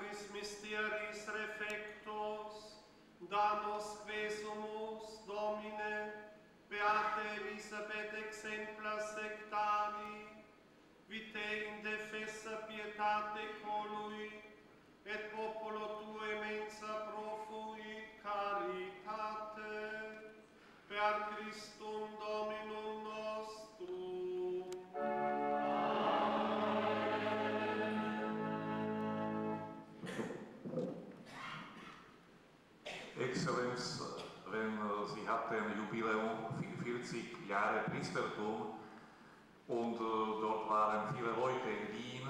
Patris mysteris refectos, danos que Domine, Beate Elisabeth exempla secta 40 Jahre Priestertum und äh, dort waren viele Leute in Wien,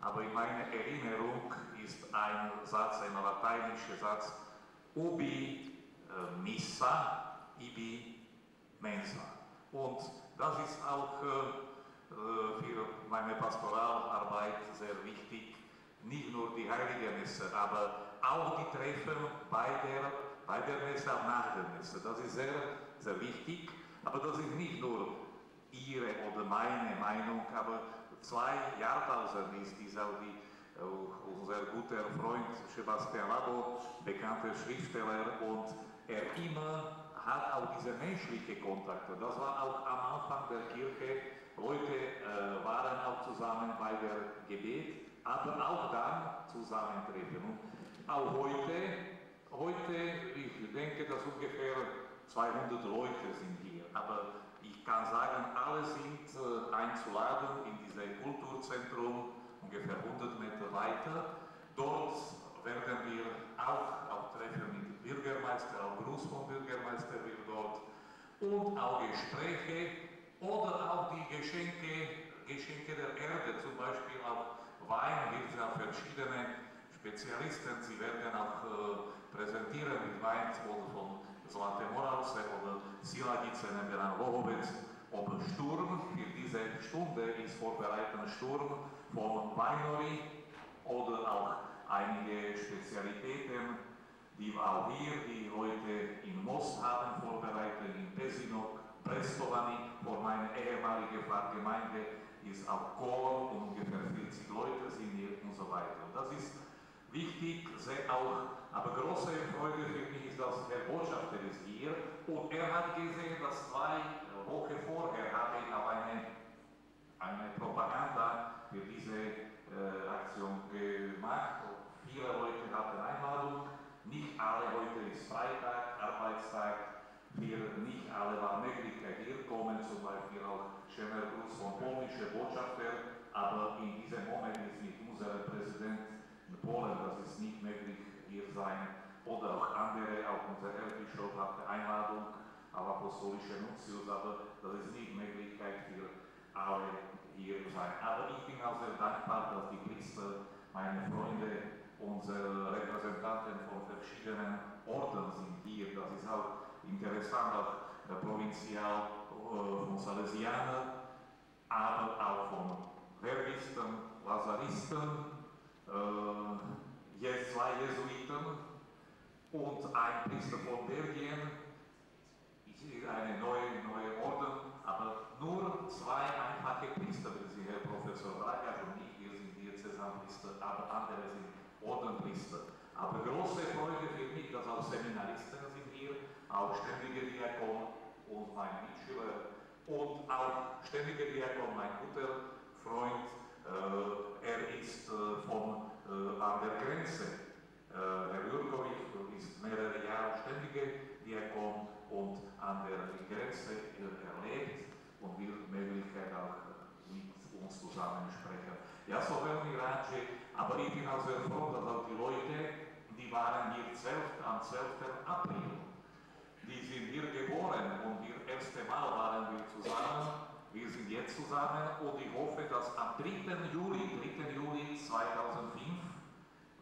aber in meiner Erinnerung ist ein Satz, ein lateinischer Satz, ubi äh, missa, ibi mensa. Und das ist auch äh, für meine Pastoralarbeit sehr wichtig, nicht nur die Heilige Messe, aber auch die Treffen bei der, bei der Messe nach der Messe. Das ist sehr, sehr wichtig, aber das ist nicht nur Ihre oder meine Meinung, aber zwei Jahrtausende ist dies auch die, äh, unser guter Freund Sebastian Labo, bekannter Schriftsteller, und er immer hat auch diese menschliche Kontakte. Das war auch am Anfang der Kirche. Leute äh, waren auch zusammen bei der Gebet, aber auch dann zusammentreffen. Und auch heute, heute, ich denke, dass ungefähr 200 Leute sind hier, aber ich kann sagen, alle sind äh, einzuladen in dieses Kulturzentrum, ungefähr 100 Meter weiter. Dort werden wir auch, auch treffen mit dem Bürgermeister, auch Gruß vom Bürgermeister wird dort. Und auch Gespräche oder auch die Geschenke, Geschenke der Erde, zum Beispiel auch Wein, hier sind auch verschiedene Spezialisten, sie werden auch äh, präsentieren mit Wein von Zlate Moravce oder Siladice, Neberan Vohovec, ob Sturm, für diese Stunde ist vorbereitet ein Sturm von Weinori oder auch einige Spezialitäten, die auch hier die Leute in Most haben vorbereitet, in Pesinok, Brestovani, vor meiner ehemaligen Pfarrgemeinde ist auch Chor ungefähr 40 Leute sind hier und so weiter. Und das ist wichtig, sehr auch, aber große Freude für mich ist, dass Herr Botschafter ist hier und er hat gesehen, dass zwei Wochen vorher habe ich auch eine, eine Propaganda für diese äh, Aktion gemacht. Viele Leute hatten Einladung, nicht alle, heute ist Freitag, Arbeitstag, für nicht alle war Möglichkeit hier kommen, zum Beispiel auch schöner Gruß von polnischer Botschafter, aber in diesem Moment ist nicht unser Präsident in Polen, das ist nicht möglich hier sein, oder auch andere, auch unser Erzbischof hatte Einladung, auch apostolischer Nuntius, aber das ist nicht Möglichkeit für alle hier sein. Aber ich bin auch sehr dankbar, dass die Priester, meine Freunde, unsere Repräsentanten von verschiedenen Orten sind hier. Das ist auch interessant, auch äh, provinzial äh, von Salesianern, aber auch von Vergisten, Lazaristen, äh, jetzt zwei Jesuiten und ein Priester von Belgien, eine neue, neue Orden, aber nur zwei einfache Priester, wie Sie, Herr Professor Braga und ich, wir sind Diözesanpriester, aber andere sind Ordenpriester. Aber große Freude für mich, dass auch Seminaristen sind hier, auch ständige Diakon und mein Mitschüler und auch ständiger Diakon, mein guter Freund, er ist äh, von, äh, an der Grenze. Äh, Herr Jurkovic ist mehrere Jahre ständiger Diakon und an der Grenze erlebt und will Möglichkeit auch mit uns zusammen sprechen. Ja, so veľmi rád, že, aber ich bin auch sehr froh, dass auch die Leute, die waren hier 12, am 12. April, die sind hier geboren und das erste Mal waren wir zusammen. Wir sind jetzt zusammen und ich hoffe, dass am 3. Juli, 3. Juli 2005,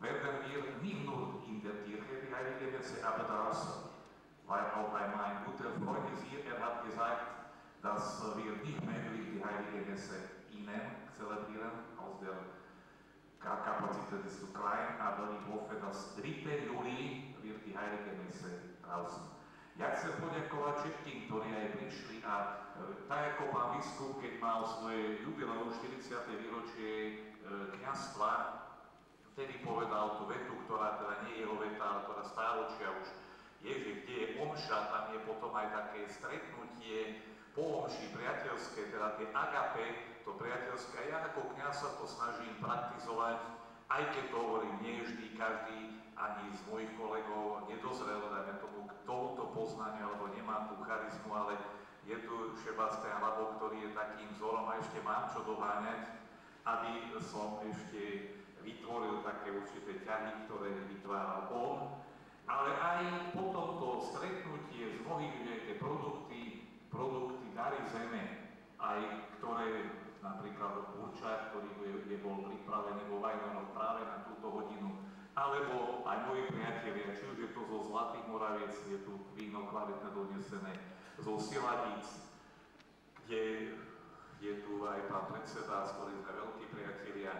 werden wir nicht nur in der Kirche die Heilige Messe, aber draußen weil auch einmal ein guter Freund ist hier, er hat gesagt, dass wir nicht möglich die Heilige Messe innen zelebrieren, aus der Kapazität ist zu klein, aber ich hoffe, dass 3. Juli wird die Heilige Messe draußen. Ja chcem poďakovať všetkým, ktorí aj prišli a e, tak ako pán biskup, keď mal svoje jubileum 40. výročie e, kniazstva, vtedy povedal tú vetu, ktorá teda nie je jeho veta, ale ktorá stáročia už je, že kde je omša, tam je potom aj také stretnutie po omši priateľské, teda tie agape, to priateľské. Ja ako kniaz sa to snažím praktizovať, aj keď to hovorím, nie vždy každý ani z mojich kolegov nedozrel, dajme tomu, k tomuto poznaniu, alebo nemá tú charizmu, ale je tu Šebastien Hlabo, ktorý je takým vzorom a ešte mám čo doháňať, aby som ešte vytvoril také určité ťahy, ktoré vytváral on, ale aj po tomto stretnutie s mnohými tie produkty, produkty dary zeme, aj ktoré napríklad Určák, ktorý je, bol pripravený vo Vajnonoch práve na túto hodinu, alebo aj moji priatelia, či už je to zo Zlatých Moraviec, je tu víno kvalitne donesené, zo Siladíc, kde je tu aj pán predseda, s ktorým sme veľkí priatelia,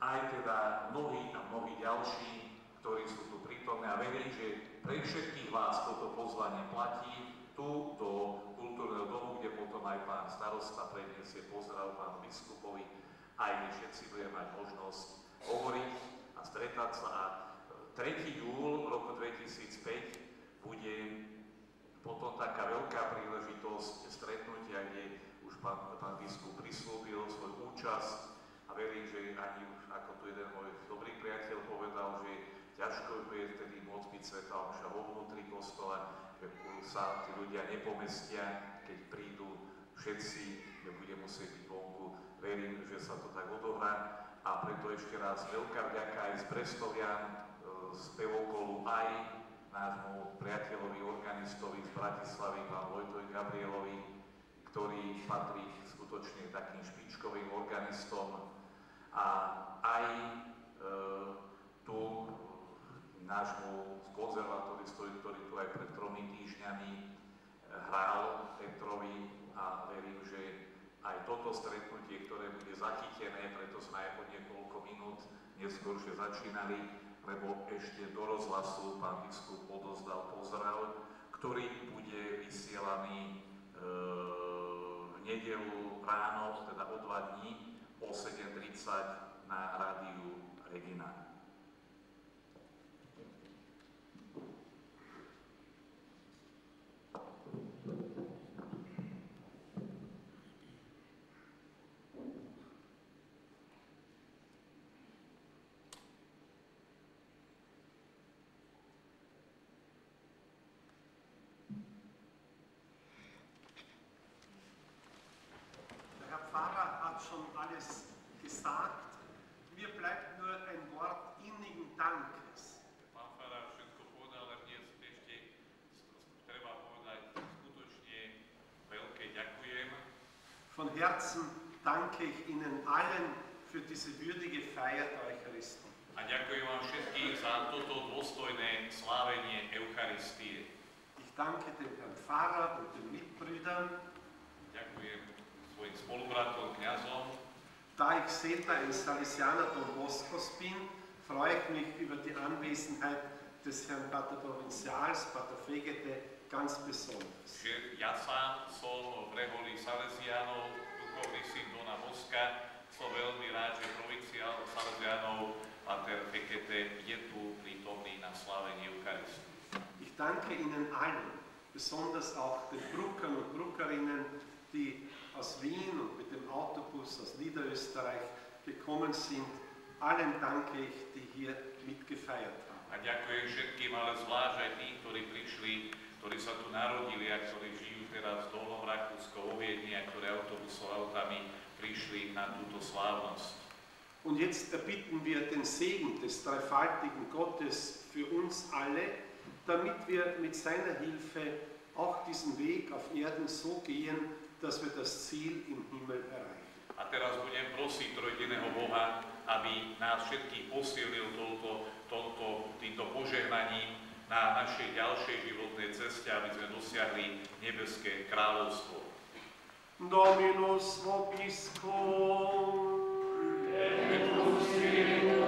aj teda mnohí a mnohí ďalší, ktorí sú tu prítomní. A verím, že pre všetkých vás toto pozvanie platí tu do kultúrneho domu, kde potom aj pán starosta predniesie pozdrav pánu biskupovi, aj my všetci budeme mať možnosť hovoriť a stretať sa a 3. júl roku 2005 bude potom taká veľká príležitosť stretnutia, kde už pán, pán biskup prislúbil svoju účasť a verím, že ani už, ako tu jeden môj dobrý priateľ povedal, že ťažko bude vtedy môcť byť sveta omša vo vnútri kostola, že sa tí ľudia nepomestia, keď prídu všetci, že bude musieť byť vonku. Verím, že sa to tak odohrá a preto ešte raz veľká vďaka aj z Brestovian, e, z Pevokolu, aj nášmu priateľovi, organistovi z Bratislavy, pán Vojtoj Gabrielovi, ktorý patrí skutočne takým špičkovým organistom. A aj e, tu nášmu konzervatoristovi, ktorý tu aj pred tromi týždňami e, hral Petrovi a verím, že aj toto stretnutie, ktoré bude zachytené, preto sme aj po niekoľko minút neskôršie začínali, lebo ešte do rozhlasu pán biskup odozdal pozdrav, ktorý bude vysielaný e, v nedelu ráno, teda o dva dní, o 7.30 na rádiu Regina. Herzen danke ich Ihnen allen für diese würdige Feier der Eucharistie. A ďakujem vám všetkým za toto dôstojné slávenie Eucharistie. Ich danke dem Herrn Pfarrer und den Mitbrüdern. Ďakujem svojim spolubratom, kňazom. Da ich selber ein Salesianer Don Boscos bin, freue ich mich über die Anwesenheit des Herrn Pater Provincials, Pater Fegete, ganz besonders. Ja sám som v reholi Salesianov, duchovný syn Dona Boska, som veľmi rád, že provinciál Salesianov, Pater Fegete, je tu prítomný na slavení Eucharistii. Ich danke Ihnen allen, besonders auch den Bruckern und Bruckerinnen, die aus Wien und mit dem Autobus aus Niederösterreich gekommen sind. Allen danke ich, die hier mitgefeiert haben. A ďakujem všetkým, ale zvlášť aj tým, ktorí prišli, ktorí sa tu narodili a ktorí žijú teraz v Dolnom Rakúsku, vo Viedni a ktorí autobusov autami prišli na túto slávnosť. Und jetzt erbitten wir den Segen des dreifaltigen Gottes für uns alle, damit wir mit seiner Hilfe auch diesen Weg auf Erden so gehen, dass wir das Ziel im Himmel erreichen. A teraz budem prosiť trojdiného Boha, aby nás všetkých posilnil touto, touto, týmto požehnaním na našej ďalšej životnej ceste, aby sme dosiahli nebeské kráľovstvo. Dominus vobiscum. Et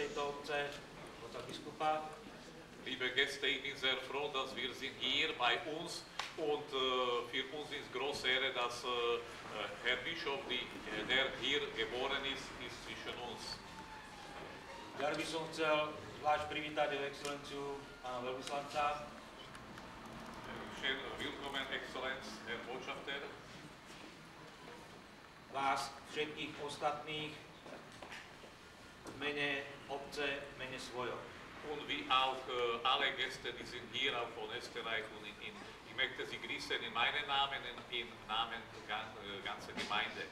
tejto obce, oca biskupa. Liebe Gäste, ich bin sehr froh, dass wir sind hier bei uns und äh, für uns ist große Ehre, dass äh, Herr Bischof, die, der hier geboren ist, ist zwischen uns. Ďalej by som chcel zvlášť privítať jeho excelenciu pána veľvyslanca, Schön willkommen, Exzellenz, Herr Botschafter, vás všetkých ostatných v mene obce, mene svojom. und wie auch äh, alle Gäste, die sind hier auch von Österreich und in, in, ich möchte Sie grüßen in meinem Namen und im Namen der äh, ganzen Gemeinde.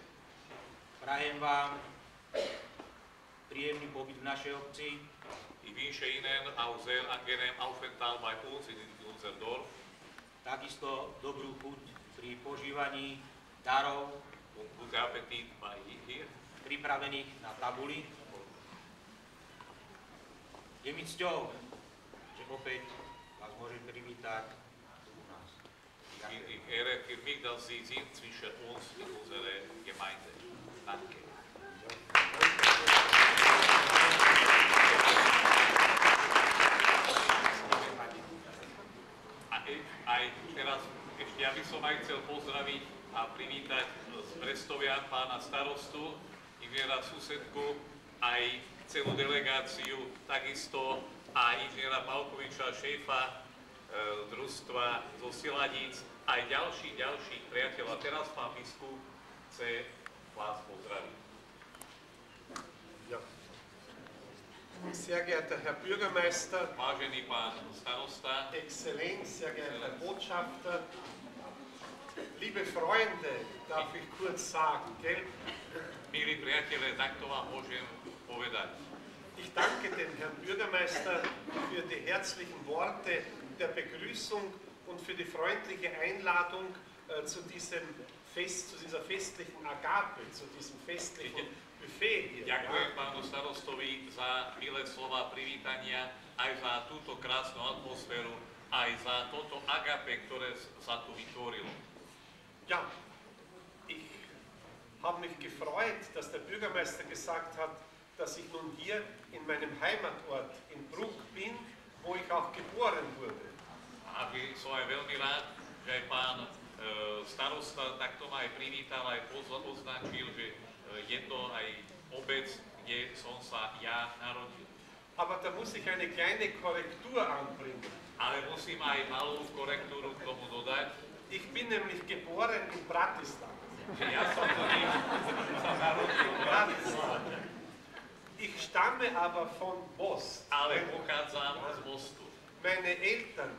Prajem vám príjemný pobyt v našej obci, Ich wünsche Ihnen auch sehr angenehmen Aufenthalt bei uns in, unserem Dorf. takisto dobrú chuť pri požívaní darov und guten Appetit bei hier. pripravených na tabuli. Je mi cťou, že opäť vás môžem privítať u nás. Ich, ehre für mich, dass Sie sind zwischen uns in unserer Gemeinde. Danke. E- aj teraz ešte ja by som aj chcel pozdraviť a privítať z Brestovian pána starostu, inžiniera susedku, aj celú delegáciu, takisto aj inžiniera Malkoviča, šéfa e, družstva zo Siladíc, aj ďalší, ďalších priateľov. A teraz pán biskup chce vás pozdraviť. Ja. Sehr geehrter Herr Bürgermeister, Vážený pán starosta, Exzellenz, sehr geehrter Botschafter, liebe Freunde, darf ich kurz sagen, gell? milí priatelé, takto vám môžem Ich danke dem Herrn Bürgermeister für die herzlichen Worte der Begrüßung und für die freundliche Einladung äh, zu diesem Fest, zu dieser festlichen Agape, zu diesem festlichen Buffet hier. Ďakujem pánu starostovi za milé slova privítania, aj za túto krásnu atmosféru, aj za toto agape, ktoré sa tu vytvorilo. Ja, ich habe mich gefreut, dass der Bürgermeister gesagt hat, dass ich nun hier in meinem Heimatort in Bruck bin, wo ich auch geboren wurde. A by som aj veľmi rád, že aj pán e, starosta takto ma aj privítal, aj označil, že e, je to aj obec, kde som sa ja narodil. Aber da muss ich eine kleine Korrektur anbringen. Ale musím aj malú korektúru k tomu dodať, Ich bin nämlich geboren in Bratislava. ja som sa narodil v Bratislava. Ich stamme aber von Bost. ale pochádzam z Mostu. Meine Eltern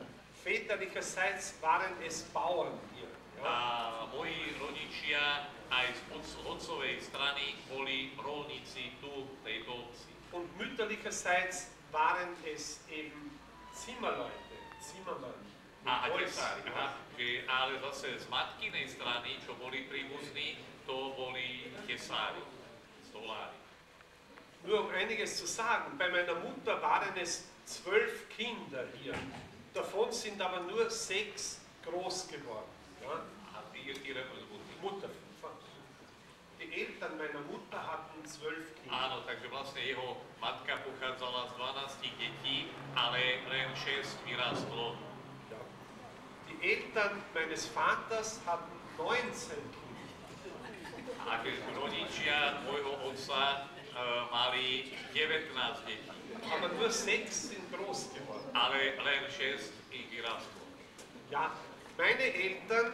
väterlicherseits waren es Bauern hier. Ja. A moji rodičia aj z otcovej strany boli rolníci tu v tejto obci. Und mütterlicherseits waren es eben Zimmerleute, Zimmermann. A, a Holz, aha, že, ale zase z matkinej strany, čo boli príbuzní, to boli tesári, stolári. Nur um einiges zu sagen, bei meiner Mutter waren es zwölf Kinder hier. Davon sind aber nur sechs groß geworden. Ja? Reprodukty. Mutter. Die Eltern meiner Mutter hatten zwölf Kinder. Áno, takže vlastne jeho matka pochádzala z 12 detí, ale len 6 vyrastlo. Ja. Die Eltern meines Vaters hatten 19 Kinder. A keď rodičia môjho otca e, mali 19 detí, Aber nur sechs sind groß geworden. ale len 6 ich vyrastlo. Ja, meine Eltern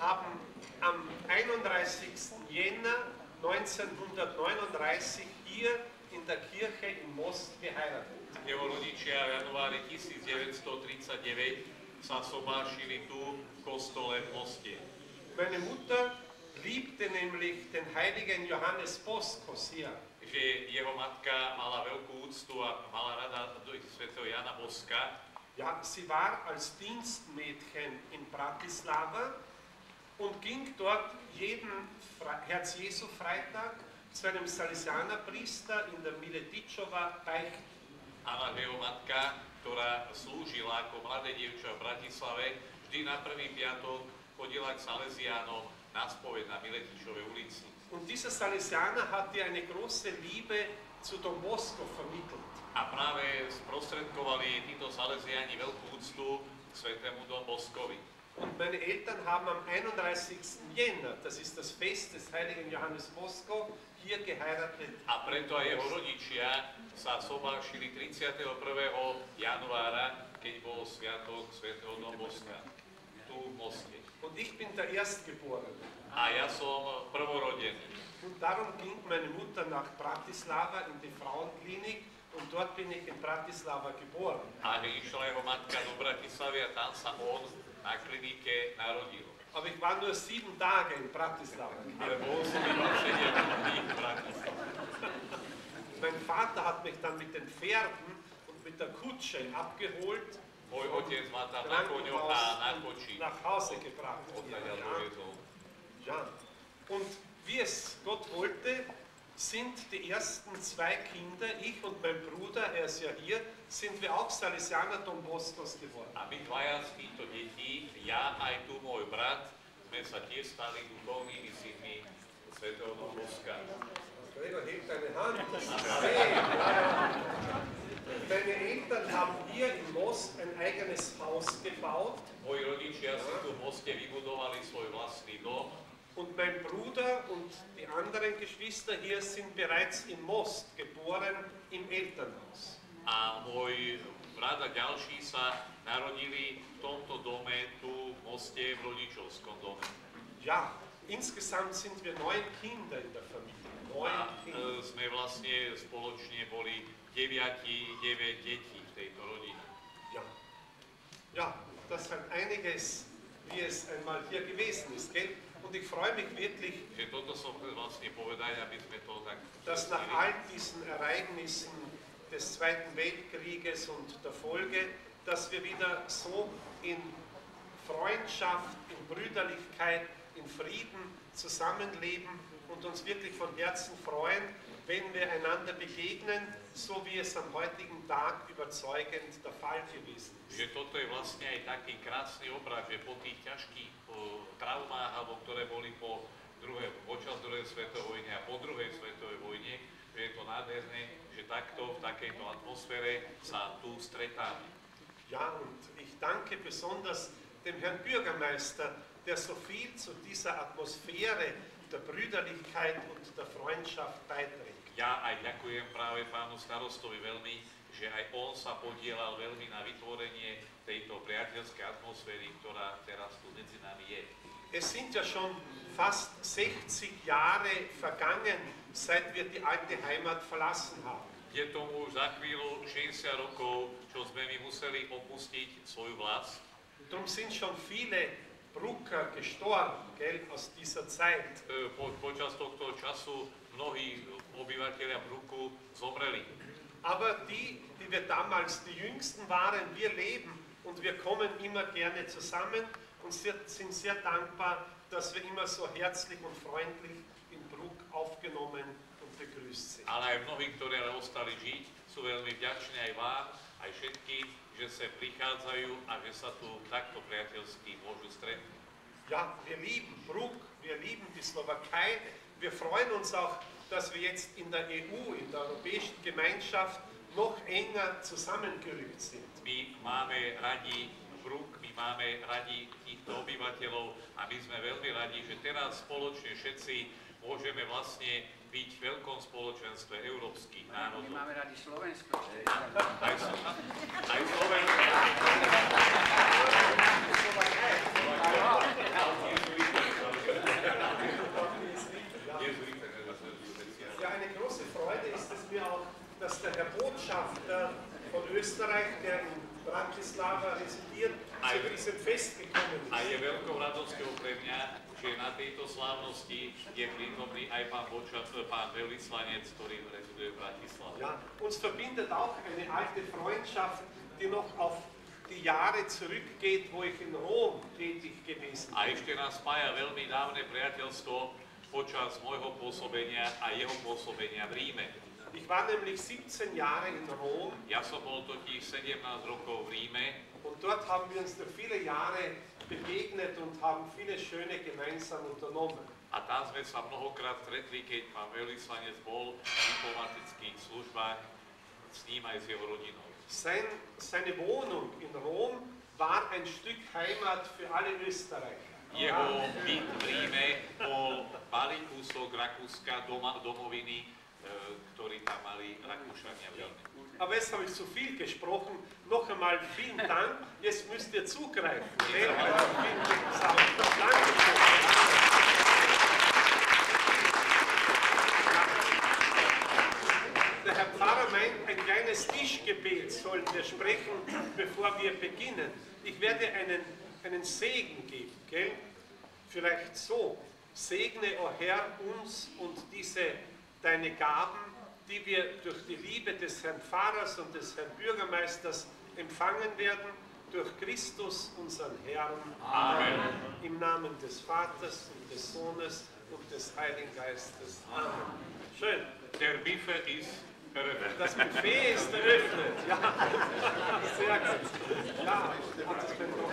haben am 31. Jänner 1939 hier in der Kirche in Most geheiratet. Jeho rodičia v januári 1939 sa sobášili tu v kostole v Moste. Meine Mutter liebte nämlich den heiligen Johannes Bosco sehr. Že jeho matka mala veľkú úctu a mala rada do svätého Jana Boska. Ja, sie war als Dienstmädchen in Bratislava und ging dort jeden Herz Jesu Freitag zu einem Salesianerpriester in der Miletičova beichten. Je jeho matka, ktorá slúžila ako mladé dievča v Bratislave, vždy na prvý piatok chodila k Salesiánom na spoveď na Miletičovej ulici. Und dieser Salesianer hat ihr eine große Liebe zu Don Bosco vermittelt. A práve sprostredkovali títo Salesiani veľkú úctu k svetému Don Boskovi. Und meine Eltern haben am 31. Jänner, das ist das Fest des heiligen Johannes Bosco, hier geheiratet. A preto aj jeho rodičia sa sobášili 31. januára, keď bol sviatok svätého Don Boska, tu v Moste. Und ich bin der Erstgeborene. A ja som prvorodený. Und darum ging meine Mutter nach Bratislava in die Frauenklinik und dort bin ich in Bratislava geboren. A išla jeho matka do Bratislavy a tam sa on na klinike narodil. Aber ich war nur sieben Tage in Bratislava. Ale bol som iba 7 dní v Bratislave. Mein Vater hat mich dann mit den Pferden und mit der Kutsche abgeholt Môj otec ma tam na koňoch a na koči nach Hause gebracht. odtiaľ Ja. doviezol. Ja. Und wie es Gott wollte, sind die ersten zwei Kinder, ich und mein Bruder, er ist ja hier, sind wir auch Salesianer Don Boscos geworden. A my dvaja z týchto detí, ja aj tu môj brat, sme sa tiež stali duchovnými synmi svätého Don Boska. Gregor, heb deine Hand. Meine Eltern haben hier in Most ein eigenes Haus gebaut Moji rodičia si tu v Moste vybudovali svoj vlastný dom und mein Bruder und die anderen Geschwister hier sind bereits in Most geboren, im Elternhaus. a môj brat a ďalší sa narodili v tomto dome tu v Moste v rodičovskom dome. Ja, insgesamt sind wir neun Kinder in der Familie. Neun A Kinder. e, sme vlastne spoločne boli deviati, deväť detí v tejto rodine. Ja. ja, das hat einiges, wie es einmal hier gewesen ist. Gell? Und ich freue mich wirklich, dass nach all diesen Ereignissen des Zweiten Weltkrieges und der Folge, dass wir wieder so in Freundschaft, in Brüderlichkeit, in Frieden zusammenleben und uns wirklich von Herzen freuen, wenn wir einander begegnen, so wie es am heutigen Tag überzeugend der Fall gewesen ist. Že toto je vlastne aj taký krásny obraz, že po tých ťažkých o, traumách, alebo ktoré boli po druhé, počas druhej svetovej vojny a po druhej svetovej vojne, že je to nádherné, že takto v takejto atmosfére sa tu stretáme. Ja, und ich danke besonders dem Herrn Bürgermeister, der so viel zu dieser Atmosphäre der Brüderlichkeit und der Freundschaft beiträgt. Ja aj ďakujem práve pánu starostovi veľmi, že aj on sa podielal veľmi na vytvorenie tejto priateľskej atmosféry, ktorá teraz tu medzi nami je. Es sind ja schon fast 60 Jahre vergangen, seit wir die alte Heimat verlassen haben. Je tomu už za chvíľu 60 rokov, čo sme my museli opustiť svoju vlast. Darum sind schon viele Brucker gestorben, gell, aus dieser Zeit. E, Po, počas tohto času mnohí obyvateľia Bruku zomreli. Aber die, die wir damals die Jüngsten waren, wir leben und wir kommen immer gerne zusammen und sind sehr dankbar, dass wir immer so herzlich und freundlich in Bruck aufgenommen und begrüßt sind. Ale aj mnohí, ktorí ostali žiť, sú veľmi vďační aj vám, aj všetkým, že sa prichádzajú a že sa tu takto priateľsky môžu stretnúť. Ja, wir lieben Bruck, wir lieben die Slowakei. Wir freuen uns auch, dass wir jetzt in der EU, in der Europäischen Gemeinschaft, noch enger zusammengerückt sind. My máme radi Bruk, my máme radi týchto obyvateľov a my sme veľmi radi, že teraz spoločne všetci môžeme vlastne byť v veľkom spoločenstve európskych My národov. máme radi Slovensko. Aj, aj Slovensko. Ja, eine große Freude ist es mir auch, dass der Herr Botschafter von Österreich, der in Bratislava residiert, zu diesem Fest gekommen A je ist. veľkou radosťou pre mňa, že na tejto slávnosti je prítomný aj pán, Boča, pán veľvyslanec, ktorý reziduje v Bratislave. Ja, uns verbindet auch eine alte Freundschaft, die noch auf die Jahre zurückgeht, wo ich in Rom tätig gewesen A ešte nás spája veľmi dávne priateľstvo počas môjho pôsobenia a jeho pôsobenia v Ríme. Ich war nämlich 17 Jahre in Rom Ja som bol totiž 17 rokov v Ríme und dort haben wir uns durch viele Jahre begegnet und haben viele schöne gemeinsam unternommen. a tam sme sa mnohokrát stretli, keď pán veľvyslanec bol v diplomatických službách s ním aj s jeho rodinou. Sein, seine Wohnung in Rom war ein Stück Heimat für alle Österreicher. Jeho byt v Ríme bol malý kúsok Rakúska, doma, domoviny, e, ktorý tam mali Rakúšania v Ríme. Aber jetzt habe ich zu viel gesprochen. Noch einmal vielen Dank. Jetzt müsst ihr zugreifen. Der Herr Pfarrer meint, ein kleines Tischgebet sollten wir sprechen, bevor wir beginnen. Ich werde einen, einen Segen geben, gell? Vielleicht so. Segne, o Herr, uns und diese deine Gaben, die wir durch die Liebe des Herrn Pfarrers und des Herrn Bürgermeisters empfangen werden, durch Christus, unseren Herrn. Amen. Im Namen des Vaters und des Sohnes und des Heiligen Geistes. Amen. Schön. Der Buffet ist eröffnet. Das Buffet ist eröffnet. Ja, sehr gut. Ja, und das wird noch-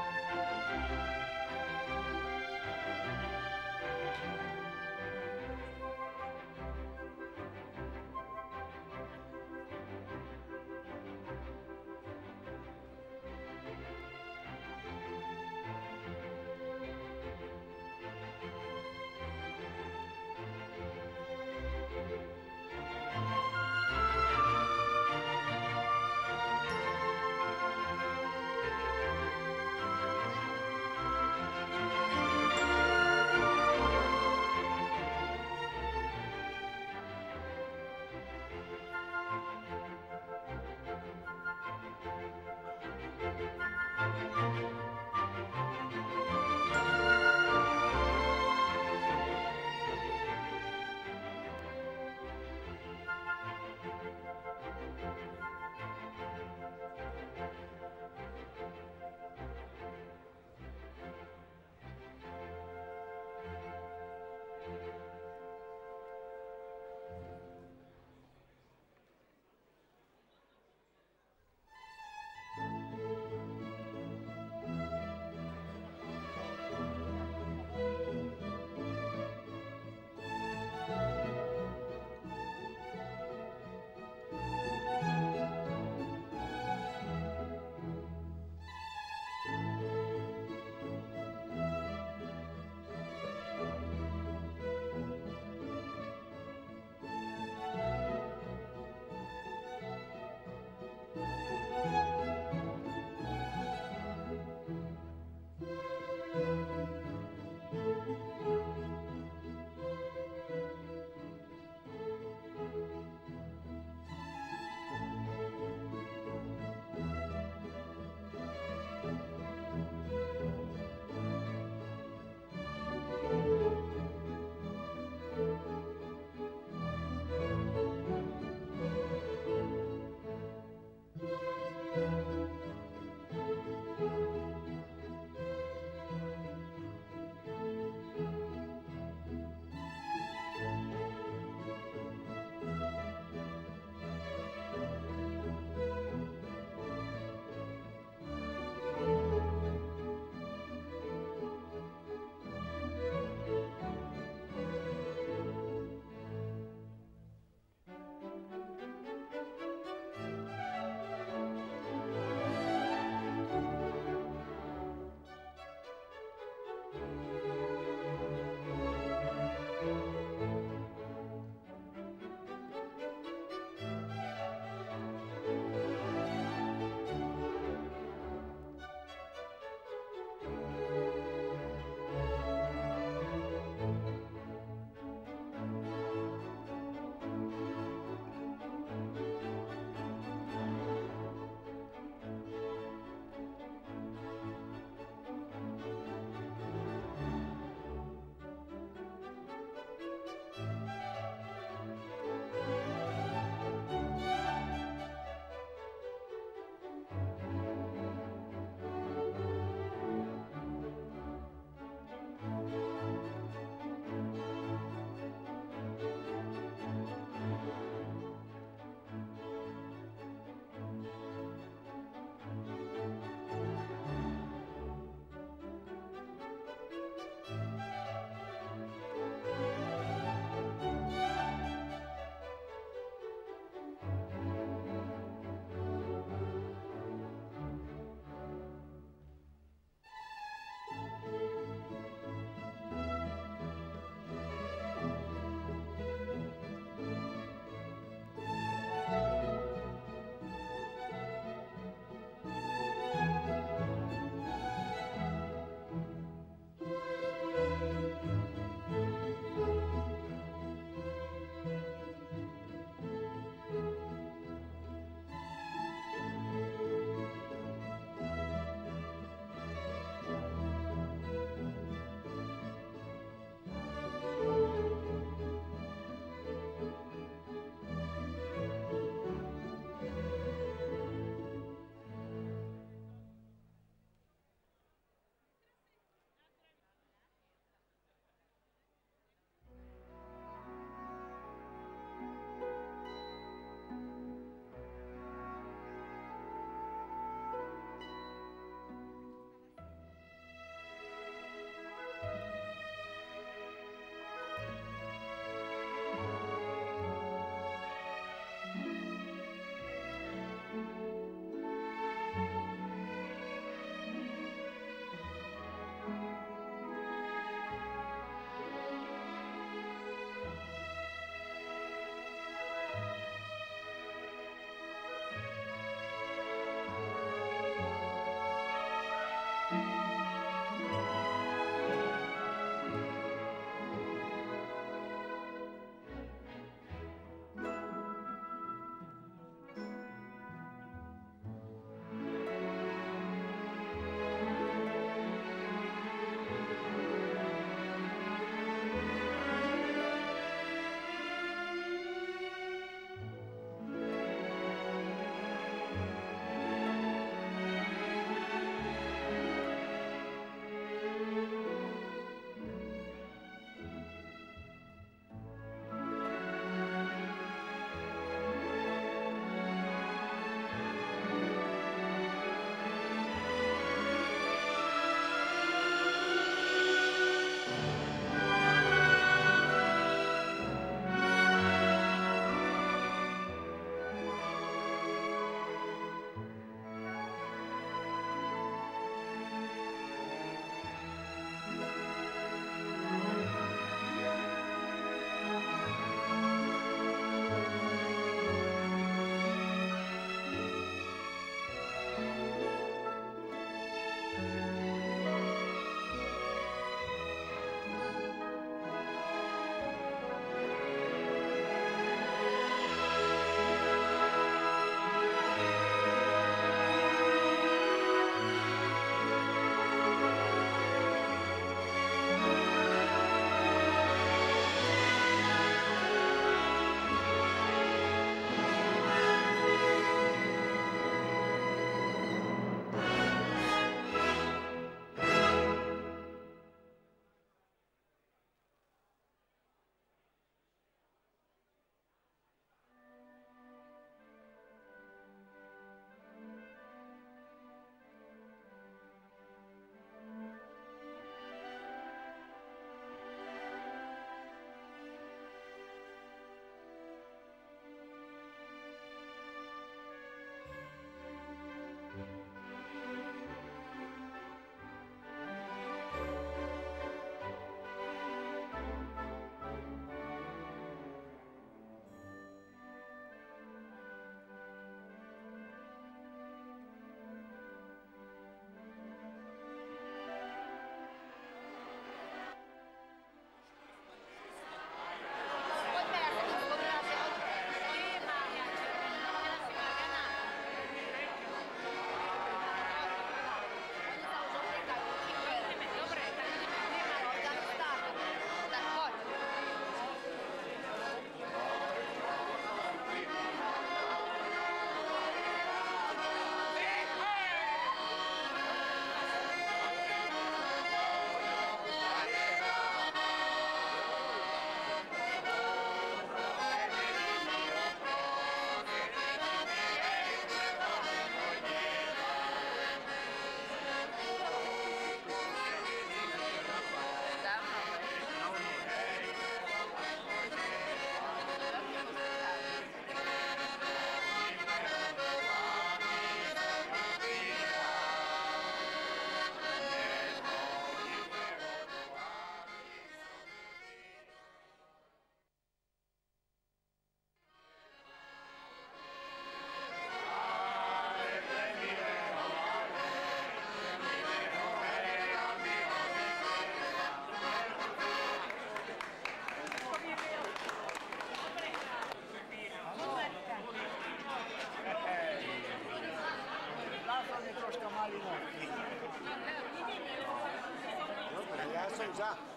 Ya.